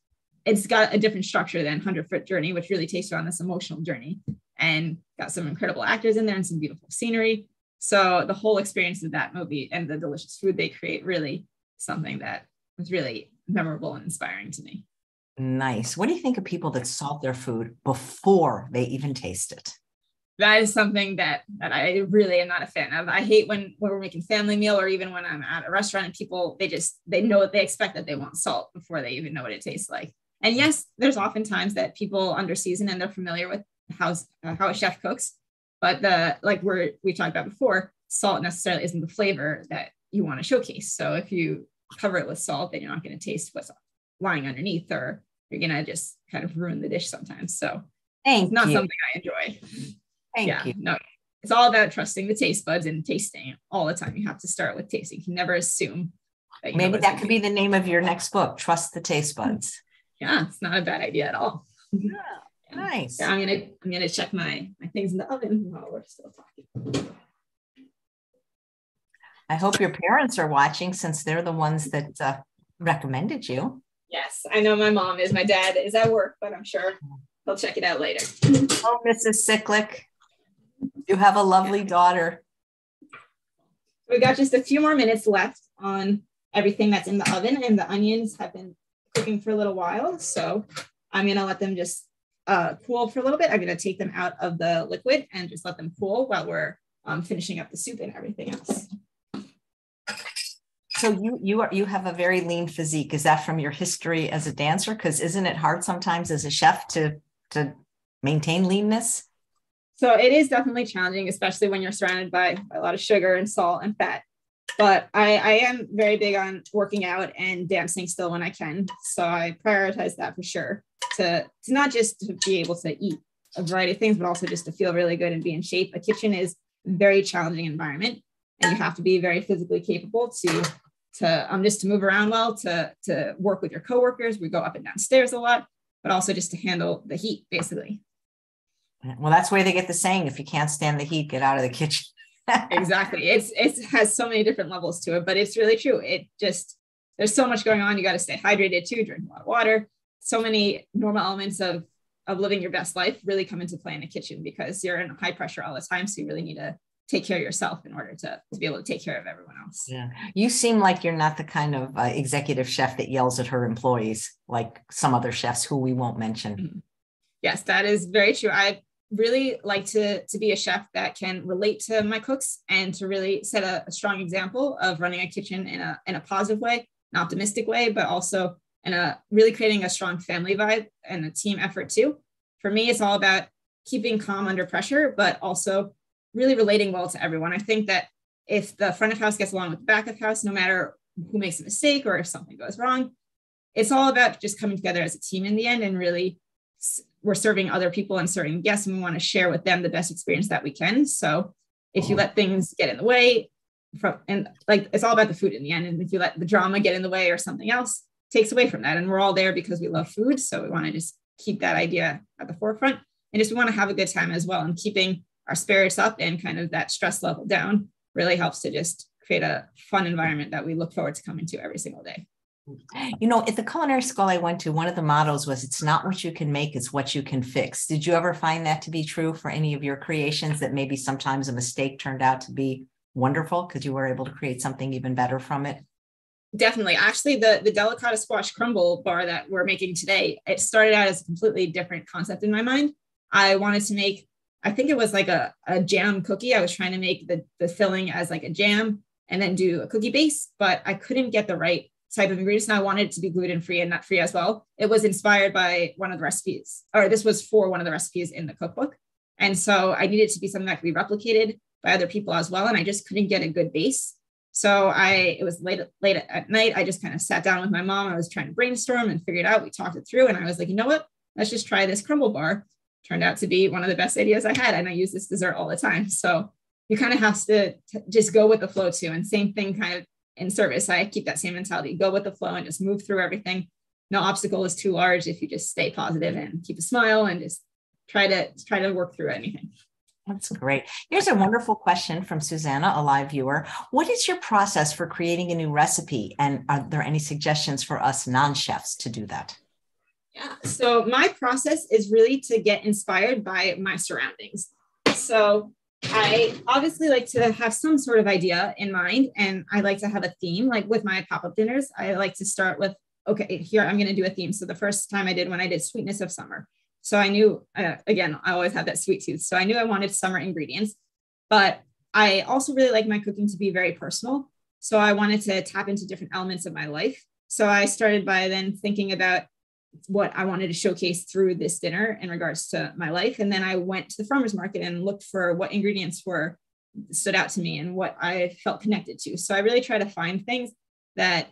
It's got a different structure than Hundred Foot Journey, which really takes you on this emotional journey, and got some incredible actors in there and some beautiful scenery. So the whole experience of that movie and the delicious food they create really something that was really memorable and inspiring to me. Nice. What do you think of people that salt their food before they even taste it? That is something that that I really am not a fan of. I hate when, when we're making family meal or even when I'm at a restaurant and people they just they know they expect that they want salt before they even know what it tastes like. And yes, there's often times that people under season and they're familiar with how uh, how a chef cooks, but the like we're we talked about before, salt necessarily isn't the flavor that you want to showcase. So if you cover it with salt, then you're not going to taste what's lying underneath, or you're going to just kind of ruin the dish sometimes. So Thank it's not you. something I enjoy. Thank yeah, you. No, it's all about trusting the taste buds and tasting all the time. You have to start with tasting. You can never assume. That Maybe that could be the name of your next book. Trust the taste buds. Yeah, it's not a bad idea at all. Yeah, yeah. nice. Yeah, I'm gonna I'm gonna check my my things in the oven while we're still talking. I hope your parents are watching since they're the ones that uh, recommended you. Yes, I know my mom is. My dad is at work, but I'm sure he'll check it out later. oh, Mrs. Sicklick, you have a lovely daughter. We've got just a few more minutes left on everything that's in the oven, and the onions have been cooking for a little while. So I'm gonna let them just uh, cool for a little bit. I'm gonna take them out of the liquid and just let them cool while we're um, finishing up the soup and everything else. So you you are you have a very lean physique. Is that from your history as a dancer? Because isn't it hard sometimes as a chef to to maintain leanness? So it is definitely challenging, especially when you're surrounded by, by a lot of sugar and salt and fat. But I, I am very big on working out and dancing still when I can. So I prioritize that for sure. To, to not just to be able to eat a variety of things, but also just to feel really good and be in shape. A kitchen is a very challenging environment and you have to be very physically capable to to um, just to move around well, to to work with your coworkers. We go up and down stairs a lot, but also just to handle the heat, basically. Well, that's where they get the saying: if you can't stand the heat, get out of the kitchen. exactly. It's it has so many different levels to it, but it's really true. It just there's so much going on. You got to stay hydrated too, drink a lot of water. So many normal elements of of living your best life really come into play in the kitchen because you're in high pressure all the time. So you really need to take care of yourself in order to, to be able to take care of everyone else. Yeah. You seem like you're not the kind of uh, executive chef that yells at her employees like some other chefs who we won't mention. Mm-hmm. Yes, that is very true. I really like to, to be a chef that can relate to my cooks and to really set a, a strong example of running a kitchen in a, in a positive way, an optimistic way, but also in a really creating a strong family vibe and a team effort too. For me, it's all about keeping calm under pressure, but also really relating well to everyone. I think that if the front of house gets along with the back of house, no matter who makes a mistake or if something goes wrong, it's all about just coming together as a team in the end and really we're serving other people and serving guests and we want to share with them the best experience that we can. So if you mm-hmm. let things get in the way from and like it's all about the food in the end. And if you let the drama get in the way or something else, takes away from that. And we're all there because we love food. So we want to just keep that idea at the forefront and just we want to have a good time as well and keeping our spirits up and kind of that stress level down really helps to just create a fun environment that we look forward to coming to every single day. You know, at the culinary school I went to, one of the mottos was it's not what you can make, it's what you can fix. Did you ever find that to be true for any of your creations that maybe sometimes a mistake turned out to be wonderful because you were able to create something even better from it? Definitely. Actually, the the delicata squash crumble bar that we're making today, it started out as a completely different concept in my mind. I wanted to make, I think it was like a, a jam cookie. I was trying to make the, the filling as like a jam and then do a cookie base, but I couldn't get the right type of ingredients. And I wanted it to be gluten free and nut free as well. It was inspired by one of the recipes, or this was for one of the recipes in the cookbook. And so I needed to be something that could be replicated by other people as well. And I just couldn't get a good base. So I, it was late, late at night. I just kind of sat down with my mom. I was trying to brainstorm and figure it out. We talked it through and I was like, you know what? Let's just try this crumble bar. Turned out to be one of the best ideas I had. And I use this dessert all the time. So you kind of have to t- just go with the flow too. And same thing kind of in service. I keep that same mentality, go with the flow and just move through everything. No obstacle is too large if you just stay positive and keep a smile and just try to try to work through anything. That's great. Here's a wonderful question from Susanna, a live viewer. What is your process for creating a new recipe? And are there any suggestions for us non chefs to do that? Yeah. So, my process is really to get inspired by my surroundings. So, I obviously like to have some sort of idea in mind, and I like to have a theme. Like with my pop up dinners, I like to start with, okay, here I'm going to do a theme. So, the first time I did when I did Sweetness of Summer, so I knew, uh, again, I always have that sweet tooth. So I knew I wanted summer ingredients, but I also really like my cooking to be very personal. So I wanted to tap into different elements of my life. So I started by then thinking about what I wanted to showcase through this dinner in regards to my life. And then I went to the farmer's market and looked for what ingredients were stood out to me and what I felt connected to. So I really try to find things that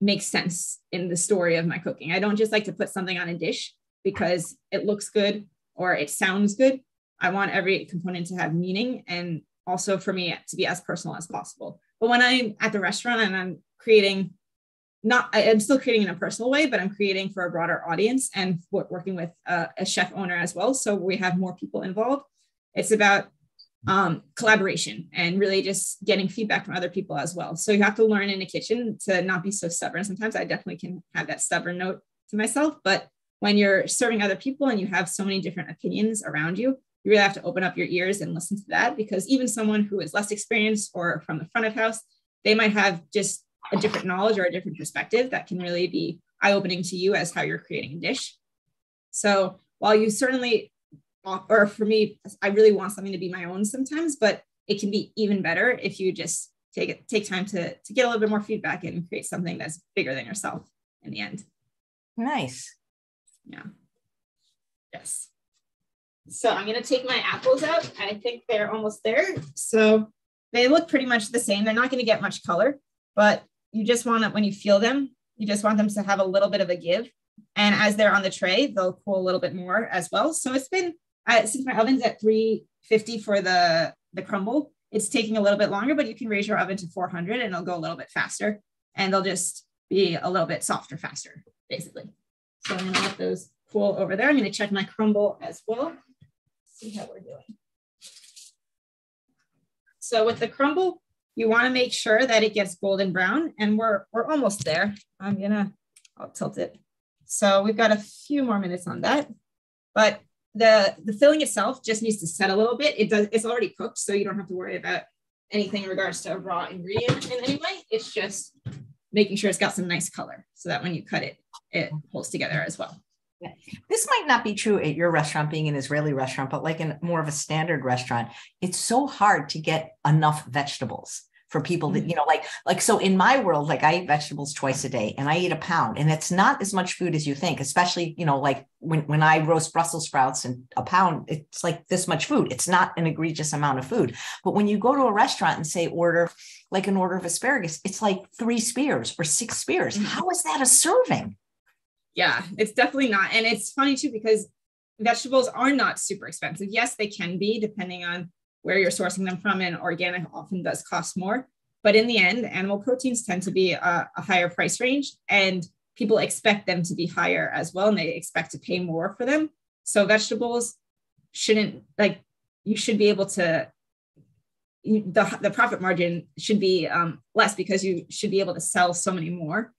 make sense in the story of my cooking. I don't just like to put something on a dish because it looks good or it sounds good. I want every component to have meaning and also for me to be as personal as possible. But when I'm at the restaurant and I'm creating, not I'm still creating in a personal way, but I'm creating for a broader audience and working with a, a chef owner as well. So we have more people involved. It's about um, collaboration and really just getting feedback from other people as well. So you have to learn in the kitchen to not be so stubborn. Sometimes I definitely can have that stubborn note to myself, but when you're serving other people and you have so many different opinions around you, you really have to open up your ears and listen to that because even someone who is less experienced or from the front of house, they might have just a different knowledge or a different perspective that can really be eye opening to you as how you're creating a dish. So while you certainly, or for me, I really want something to be my own sometimes, but it can be even better if you just take it, take time to, to get a little bit more feedback and create something that's bigger than yourself in the end. Nice. Yeah. Yes. So I'm going to take my apples out. I think they're almost there. So they look pretty much the same. They're not going to get much color, but you just want it when you feel them, you just want them to have a little bit of a give. And as they're on the tray, they'll cool a little bit more as well. So it's been, uh, since my oven's at 350 for the, the crumble, it's taking a little bit longer, but you can raise your oven to 400 and it'll go a little bit faster and they'll just be a little bit softer faster, basically. So I'm gonna let those cool over there. I'm gonna check my crumble as well. See how we're doing. So with the crumble, you wanna make sure that it gets golden brown and we're, we're almost there. I'm gonna, I'll tilt it. So we've got a few more minutes on that, but the, the filling itself just needs to set a little bit. It does, it's already cooked, so you don't have to worry about anything in regards to a raw ingredient in any way. It's just making sure it's got some nice color so that when you cut it, it holds together as well. This might not be true at your restaurant, being an Israeli restaurant, but like in more of a standard restaurant, it's so hard to get enough vegetables for people that mm-hmm. you know like like so in my world like i eat vegetables twice a day and i eat a pound and it's not as much food as you think especially you know like when when i roast brussels sprouts and a pound it's like this much food. It's not an egregious amount of food. But when you go to a restaurant and say order like an order of asparagus it's like three spears or six spears. Mm-hmm. How is that a serving yeah it's definitely not. And it's funny too because vegetables are not super expensive. Yes they can be depending on where you're sourcing them from and organic often does cost more. But in the end animal proteins tend to be a, a, higher price range and people expect them to be higher as well and they expect to pay more for them. So vegetables shouldn't like you should be able to the, the profit margin should be um, less because you should be able to sell so many more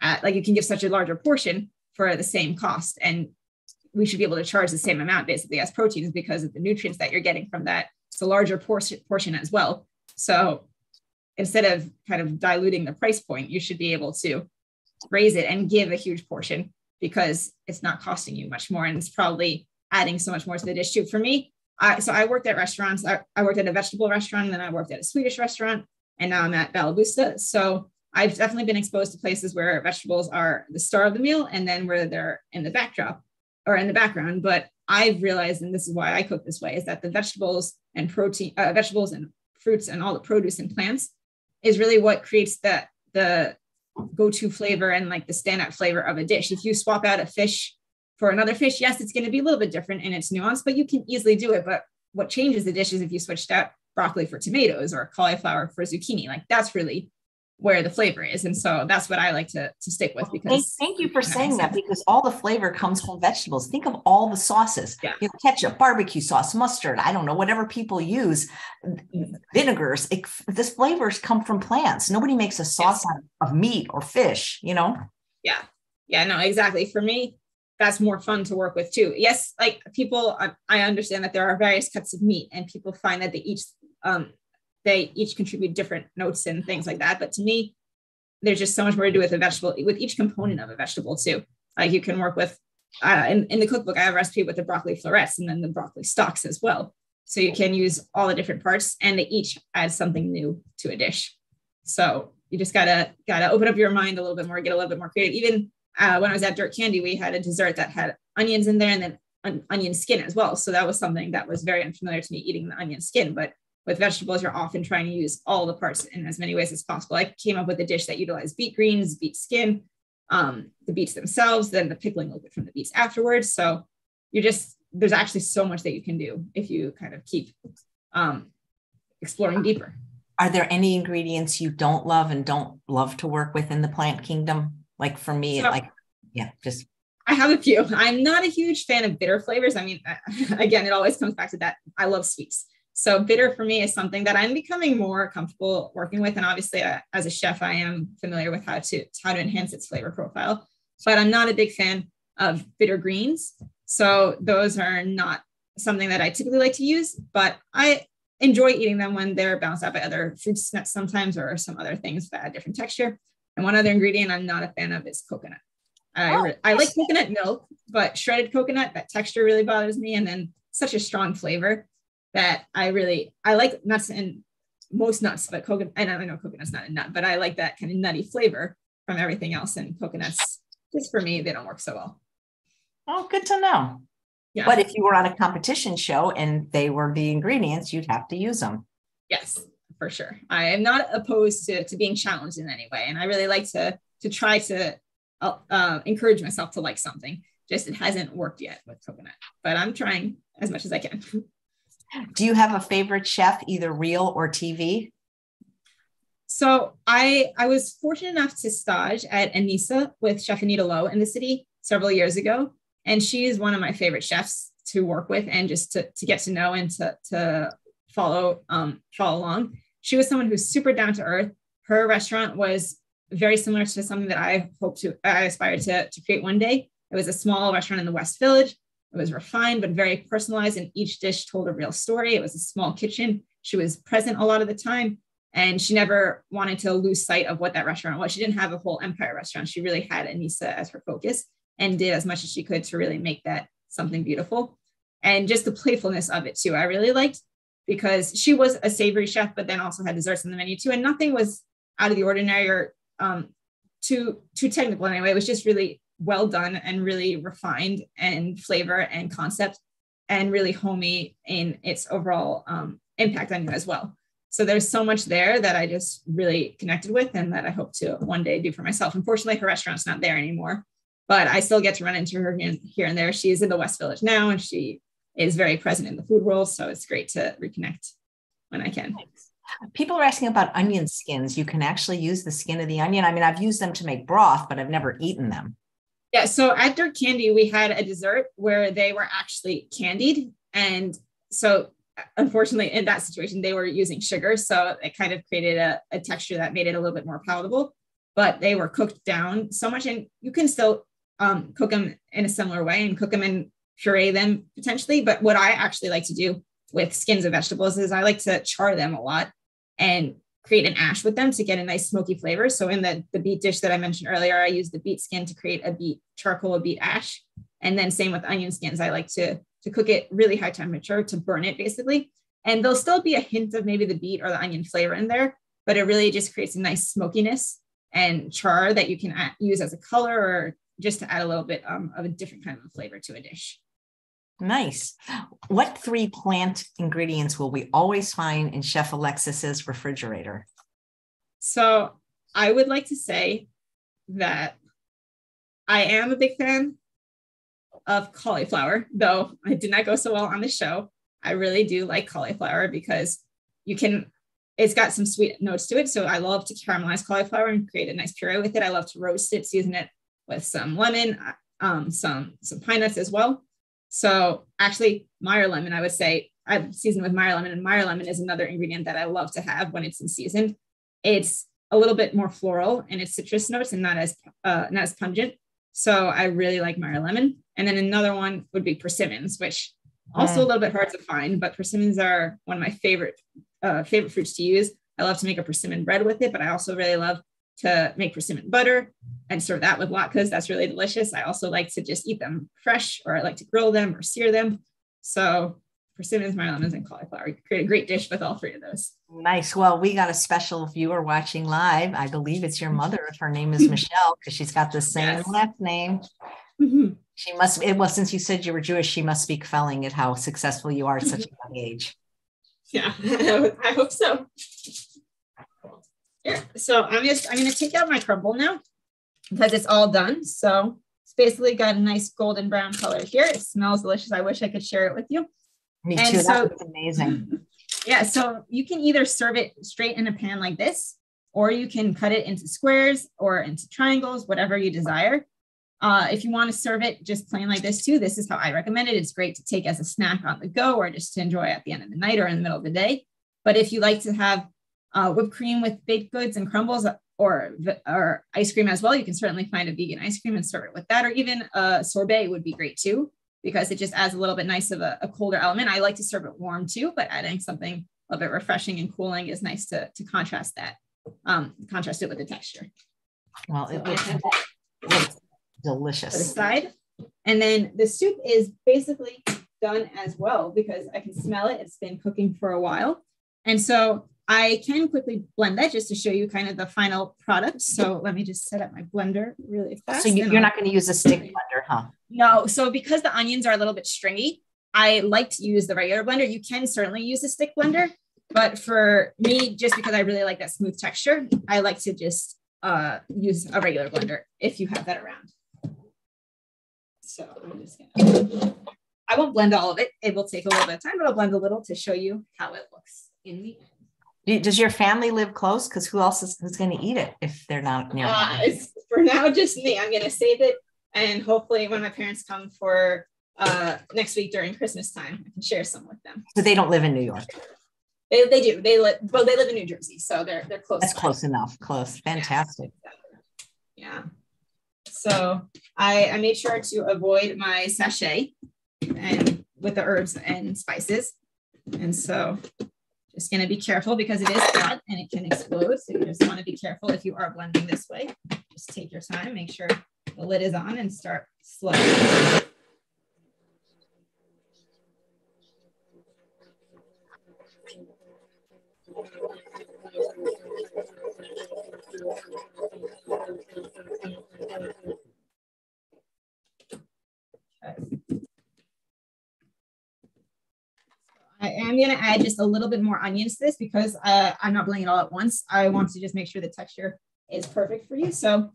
at, like you can give such a larger portion for the same cost and we should be able to charge the same amount basically as proteins because of the nutrients that you're getting from that it's a larger portion, portion as well. So instead of kind of diluting the price point, you should be able to raise it and give a huge portion because it's not costing you much more and it's probably adding so much more to the dish too. For me, I, so I worked at restaurants. I, I worked at a vegetable restaurant, and then I worked at a Swedish restaurant, and now I'm at Balaboosta. So I've definitely been exposed to places where vegetables are the star of the meal, and then where they're in the backdrop or in the background. But I've realized, and this is why I cook this way, is that the vegetables and protein, uh, vegetables and fruits, and all the produce and plants is really what creates the the go-to flavor and like the standout flavor of a dish. If you swap out a fish for another fish, yes, it's going to be a little bit different in its nuance, but you can easily do it. But what changes the dish is if you switched out broccoli for tomatoes or cauliflower for zucchini. Like that's really where the flavor is. And so that's what I like to, to stick with because thank, thank you for saying that because all the flavor comes from vegetables. Think of all the sauces, yeah. you know, ketchup, barbecue sauce, mustard, I don't know, whatever people use, vinegars, it, this flavors come from plants. Nobody makes a sauce yes. of meat or fish, you know? Yeah. Yeah, no, exactly. For me, that's more fun to work with too. Yes, like people, I, I understand that there are various cuts of meat and people find that they each um, they each contribute different notes and things like that. But to me, there's just so much more to do with a vegetable, with each component of a vegetable too. Like you can work with, uh, in, in the cookbook, I have a recipe with the broccoli florets and then the broccoli stalks as well. So you can use all the different parts and they each add something new to a dish. So you just gotta gotta open up your mind a little bit more, get a little bit more creative. Even uh, when I was at Dirt Candy, we had a dessert that had onions in there and then an onion skin as well. So that was something that was very unfamiliar to me eating the onion skin, but with vegetables, you're often trying to use all the parts in as many ways as possible. I came up with a dish that utilized beet greens, beet skin, um, the beets themselves, then the pickling liquid from the beets afterwards. So you're just, there's actually so much that you can do if you kind of keep um, exploring deeper. Are there any ingredients you don't love and don't love to work with in the plant kingdom? Like for me, so, like, yeah, just. I have a few. I'm not a huge fan of bitter flavors. I mean, again, it always comes back to that. I love sweets. So bitter for me is something that I'm becoming more comfortable working with. And obviously, uh, as a chef, I am familiar with how to how to enhance its flavor profile. But I'm not a big fan of bitter greens. So those are not something that I typically like to use. But I enjoy eating them when they're balanced out by other fruits nuts sometimes or some other things that add different texture. And one other ingredient I'm not a fan of is coconut. I, oh, I like coconut milk, but shredded coconut, that texture really bothers me. And then such a strong flavor that I really I like nuts and most nuts, but coconut and I know coconut's not a nut, but I like that kind of nutty flavor from everything else. And coconuts, just for me, they don't work so well. Oh, good to know. Yeah. But if you were on a competition show and they were the ingredients, you'd have to use them. Yes, for sure. I am not opposed to, to being challenged in any way. And I really like to to try to uh, uh encourage myself to like something. Just it hasn't worked yet with coconut, but I'm trying as much as I can. Do you have a favorite chef, either real or TV? So I I was fortunate enough to stage at Annisa with Chef Anita Lo in the city several years ago, and she is one of my favorite chefs to work with and just to, to get to know and to, to follow um, follow along. She was someone who's super down to earth. Her restaurant was very similar to something that I hope to I aspire to, to create one day. It was a small restaurant in the West Village. It was refined, but very personalized, and each dish told a real story. It was a small kitchen. She was present a lot of the time, and she never wanted to lose sight of what that restaurant was. She didn't have a whole empire restaurant. She really had Annisa as her focus and did as much as she could to really make that something beautiful. And just the playfulness of it, too, I really liked because she was a savory chef, but then also had desserts in the menu, too. And nothing was out of the ordinary or um, too too technical anyway. It was just really well done and really refined and flavor and concept and really homey in its overall um, impact on you as well. So there's so much there that I just really connected with and that I hope to one day do for myself. Unfortunately, her restaurant's not there anymore, but I still get to run into her here and there. She's in the West Village now and she is very present in the food world. So it's great to reconnect when I can. People are asking about onion skins. You can actually use the skin of the onion. I mean, I've used them to make broth, but I've never eaten them. Yeah, so at Dirt Candy, we had a dessert where they were actually candied. And so, unfortunately, in that situation, they were using sugar. So it kind of created a, a texture that made it a little bit more palatable. But they were cooked down so much, and you can still um, cook them in a similar way and cook them and puree them potentially. But what I actually like to do with skins of vegetables is I like to char them a lot and create an ash with them to get a nice smoky flavor. So in the, the beet dish that I mentioned earlier, I use the beet skin to create a beet charcoal, a beet ash. And then same with onion skins. I like to, to cook it really high temperature to burn it basically. And there'll still be a hint of maybe the beet or the onion flavor in there, but it really just creates a nice smokiness and char that you can use as a color or just to add a little bit um, of a different kind of flavor to a dish. Nice. What three plant ingredients will we always find in Chef Alexis's refrigerator? So I would like to say that I am a big fan of cauliflower, though I did not go so well on the show. I really do like cauliflower because you can, it's got some sweet notes to it. So I love to caramelize cauliflower and create a nice puree with it. I love to roast it, season it with some lemon, um, some, some pine nuts as well. So actually, Meyer lemon, I would say I've seasoned with Meyer lemon, and Meyer lemon is another ingredient that I love to have when it's in season. It's a little bit more floral in its citrus notes and not as uh, not as pungent. So I really like Meyer lemon. And then another one would be persimmons, which also a little bit hard to find, but persimmons are one of my favorite uh, favorite fruits to use. I love to make a persimmon bread with it, but I also really love to make persimmon butter and serve that with latkes. That's really delicious. I also like to just eat them fresh, or I like to grill them or sear them. So persimmons, Meyer lemons, and cauliflower. You create a great dish with all three of those. Nice. Well, we got a special viewer watching live. I believe it's your mother. If her name is Michelle, because she's got the same yes. last name. Mm-hmm. She must. It well, since you said you were Jewish, she must speak kvelling at how successful you are at such a young age. Yeah, I hope so. Here, so I'm just I'm going to take out my crumble now because it's all done. So it's basically got a nice golden brown color here. It smells delicious. I wish I could share it with you. Me and too. So, That's amazing. Yeah. So you can either serve it straight in a pan like this, or you can cut it into squares or into triangles, whatever you desire. Uh, if you want to serve it just plain like this too, this is how I recommend it. It's great to take as a snack on the go or just to enjoy at the end of the night or in the middle of the day. But if you like to have uh, whipped cream with baked goods and crumbles or, or ice cream as well, you can certainly find a vegan ice cream and serve it with that, or even a sorbet would be great too because it just adds a little bit nice of a, a, colder element. I like to serve it warm too, but adding something a little bit refreshing and cooling is nice to, to contrast that, um, contrast it with the texture. Well, it looks, it looks delicious. Aside. And then the soup is basically done as well because I can smell it. It's been cooking for a while. And so I can quickly blend that just to show you kind of the final product. So let me just set up my blender really fast. So you, are not going to use a stick blender, huh? No. So because the onions are a little bit stringy, I like to use the regular blender. You can certainly use a stick blender, but for me, just because I really like that smooth texture, I like to just uh, use a regular blender if you have that around. So I'm just gonna, I won't blend all of it. It will take a little bit of time, but I'll blend a little to show you how it looks in the end. Does your family live close? Because who else is who's going to eat it if they're not near? Uh, for now, just me. I'm going to save it, and hopefully, when my parents come for uh, next week during Christmas time, I can share some with them. So they don't live in New York. They, they do. They live well. They live in New Jersey, so they're they're close. That's by. close enough. Close. Fantastic. Yeah. So I I made sure to avoid my sachet and with the herbs and spices, and so just going to be careful because it is hot and it can explode. So you just want to be careful if you are blending this way. Just take your time, make sure the lid is on and start slowly. Okay. I am going to add just a little bit more onions to this because uh, I'm not blending it all at once. I want to just make sure the texture is perfect for you. So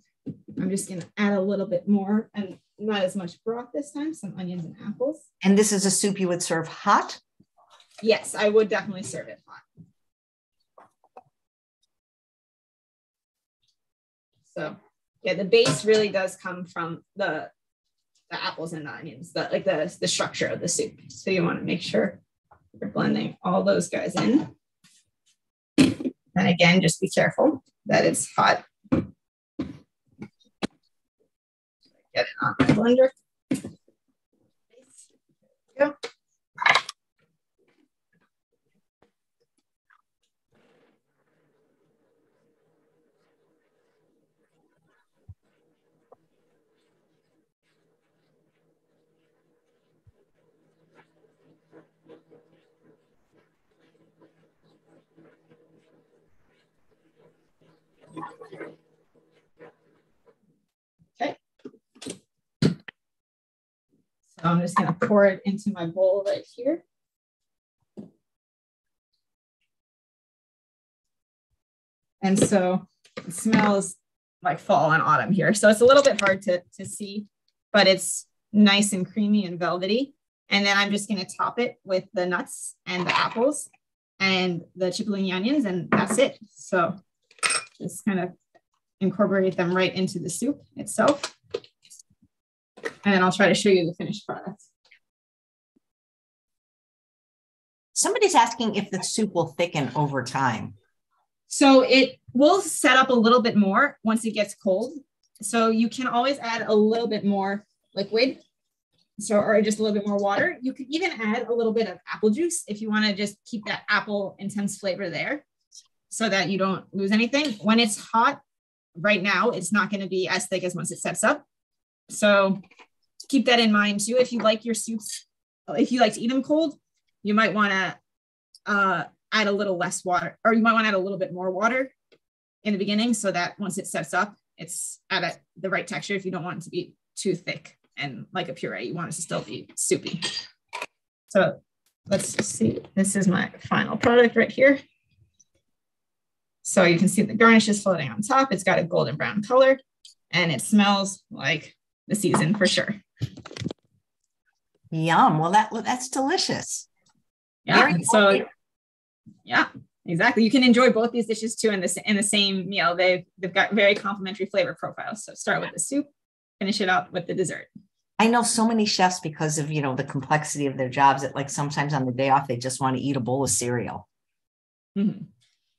I'm just going to add a little bit more and not as much broth this time, some onions and apples. And this is a soup you would serve hot? Yes, I would definitely serve it hot. So yeah, the base really does come from the the apples and the onions, the like the, the structure of the soup. So you want to make sure you're blending all those guys in. And again, just be careful that it's hot. Get it on my blender. I'm just gonna pour it into my bowl right here. And so it smells like fall and autumn here. So it's a little bit hard to, to see, but it's nice and creamy and velvety. And then I'm just going to top it with the nuts and the apples and the cipollini onions, and that's it. So just kind of incorporate them right into the soup itself. And then I'll try to show you the finished product. Somebody's asking if the soup will thicken over time. So it will set up a little bit more once it gets cold. So you can always add a little bit more liquid. So, or just a little bit more water. You could even add a little bit of apple juice if you want to just keep that apple intense flavor there so that you don't lose anything. When it's hot right now, it's not going to be as thick as once it sets up. So keep that in mind too. If you like your soups, if you like to eat them cold, you might want to uh, add a little less water, or you might want to add a little bit more water in the beginning so that once it sets up, it's at a, the right texture if you don't want it to be too thick and like a puree, you want it to still be soupy. So let's see, this is my final product right here. So you can see the garnish is floating on top. It's got a golden brown color and it smells like the season for sure. Yum. Well, that that's delicious. Yeah. So yeah, exactly. You can enjoy both these dishes too in this in the same meal. They've they've got very complementary flavor profiles. So start with the soup, finish it up with the dessert. I know so many chefs because of you know the complexity of their jobs that like sometimes on the day off they just want to eat a bowl of cereal. Mm-hmm.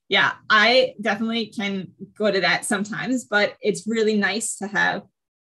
Yeah, I definitely can go to that sometimes, but it's really nice to have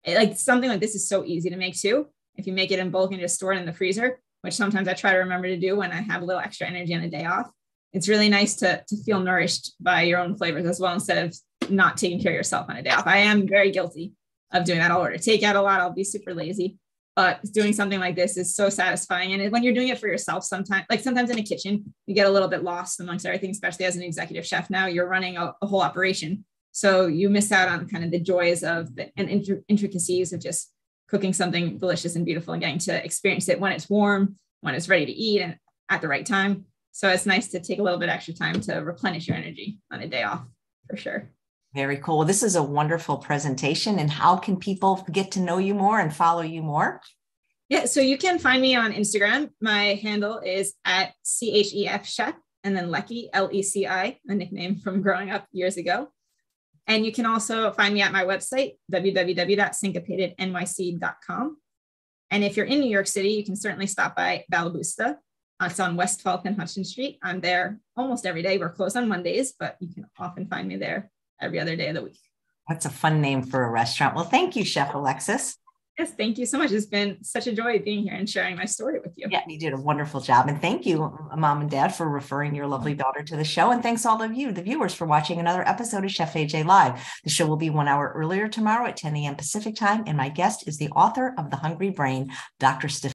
like something like this is so easy to make too. If you make it in bulk and just store it in the freezer, which sometimes I try to remember to do when I have a little extra energy on a day off it's really nice to, to feel nourished by your own flavors as well instead of not taking care of yourself on a day off. I am very guilty of doing that. I'll order takeout a lot. I'll be super lazy, but doing something like this is so satisfying. And when you're doing it for yourself, sometimes, like sometimes in a kitchen, you get a little bit lost amongst everything, especially as an executive chef. Now you're running a, a whole operation. So you miss out on kind of the joys of the and intricacies of just cooking something delicious and beautiful and getting to experience it when it's warm, when it's ready to eat and at the right time. So it's nice to take a little bit extra time to replenish your energy on a day off for sure. Very cool. This is a wonderful presentation. And how can people get to know you more and follow you more? Yeah, so you can find me on Instagram. My handle is at CHEF Chef and then Leci, L E C I, a nickname from growing up years ago. And you can also find me at my website, www.syncopatednyc.com. And if you're in New York City, you can certainly stop by Balaboosta. Uh, it's on West 12th and Hudson Street. I'm there almost every day. We're closed on Mondays, but you can often find me there every other day of the week. That's a fun name for a restaurant. Well, thank you, Chef Alexis. Yes, thank you so much. It's been such a joy being here and sharing my story with you. Yeah, you did a wonderful job. And thank you, uh, mom and dad, for referring your lovely daughter to the show. And thanks all of you, the viewers, for watching another episode of Chef AJ Live. The show will be one hour earlier tomorrow at 10 a.m. Pacific time. And my guest is the author of The Hungry Brain, Dr. Steph.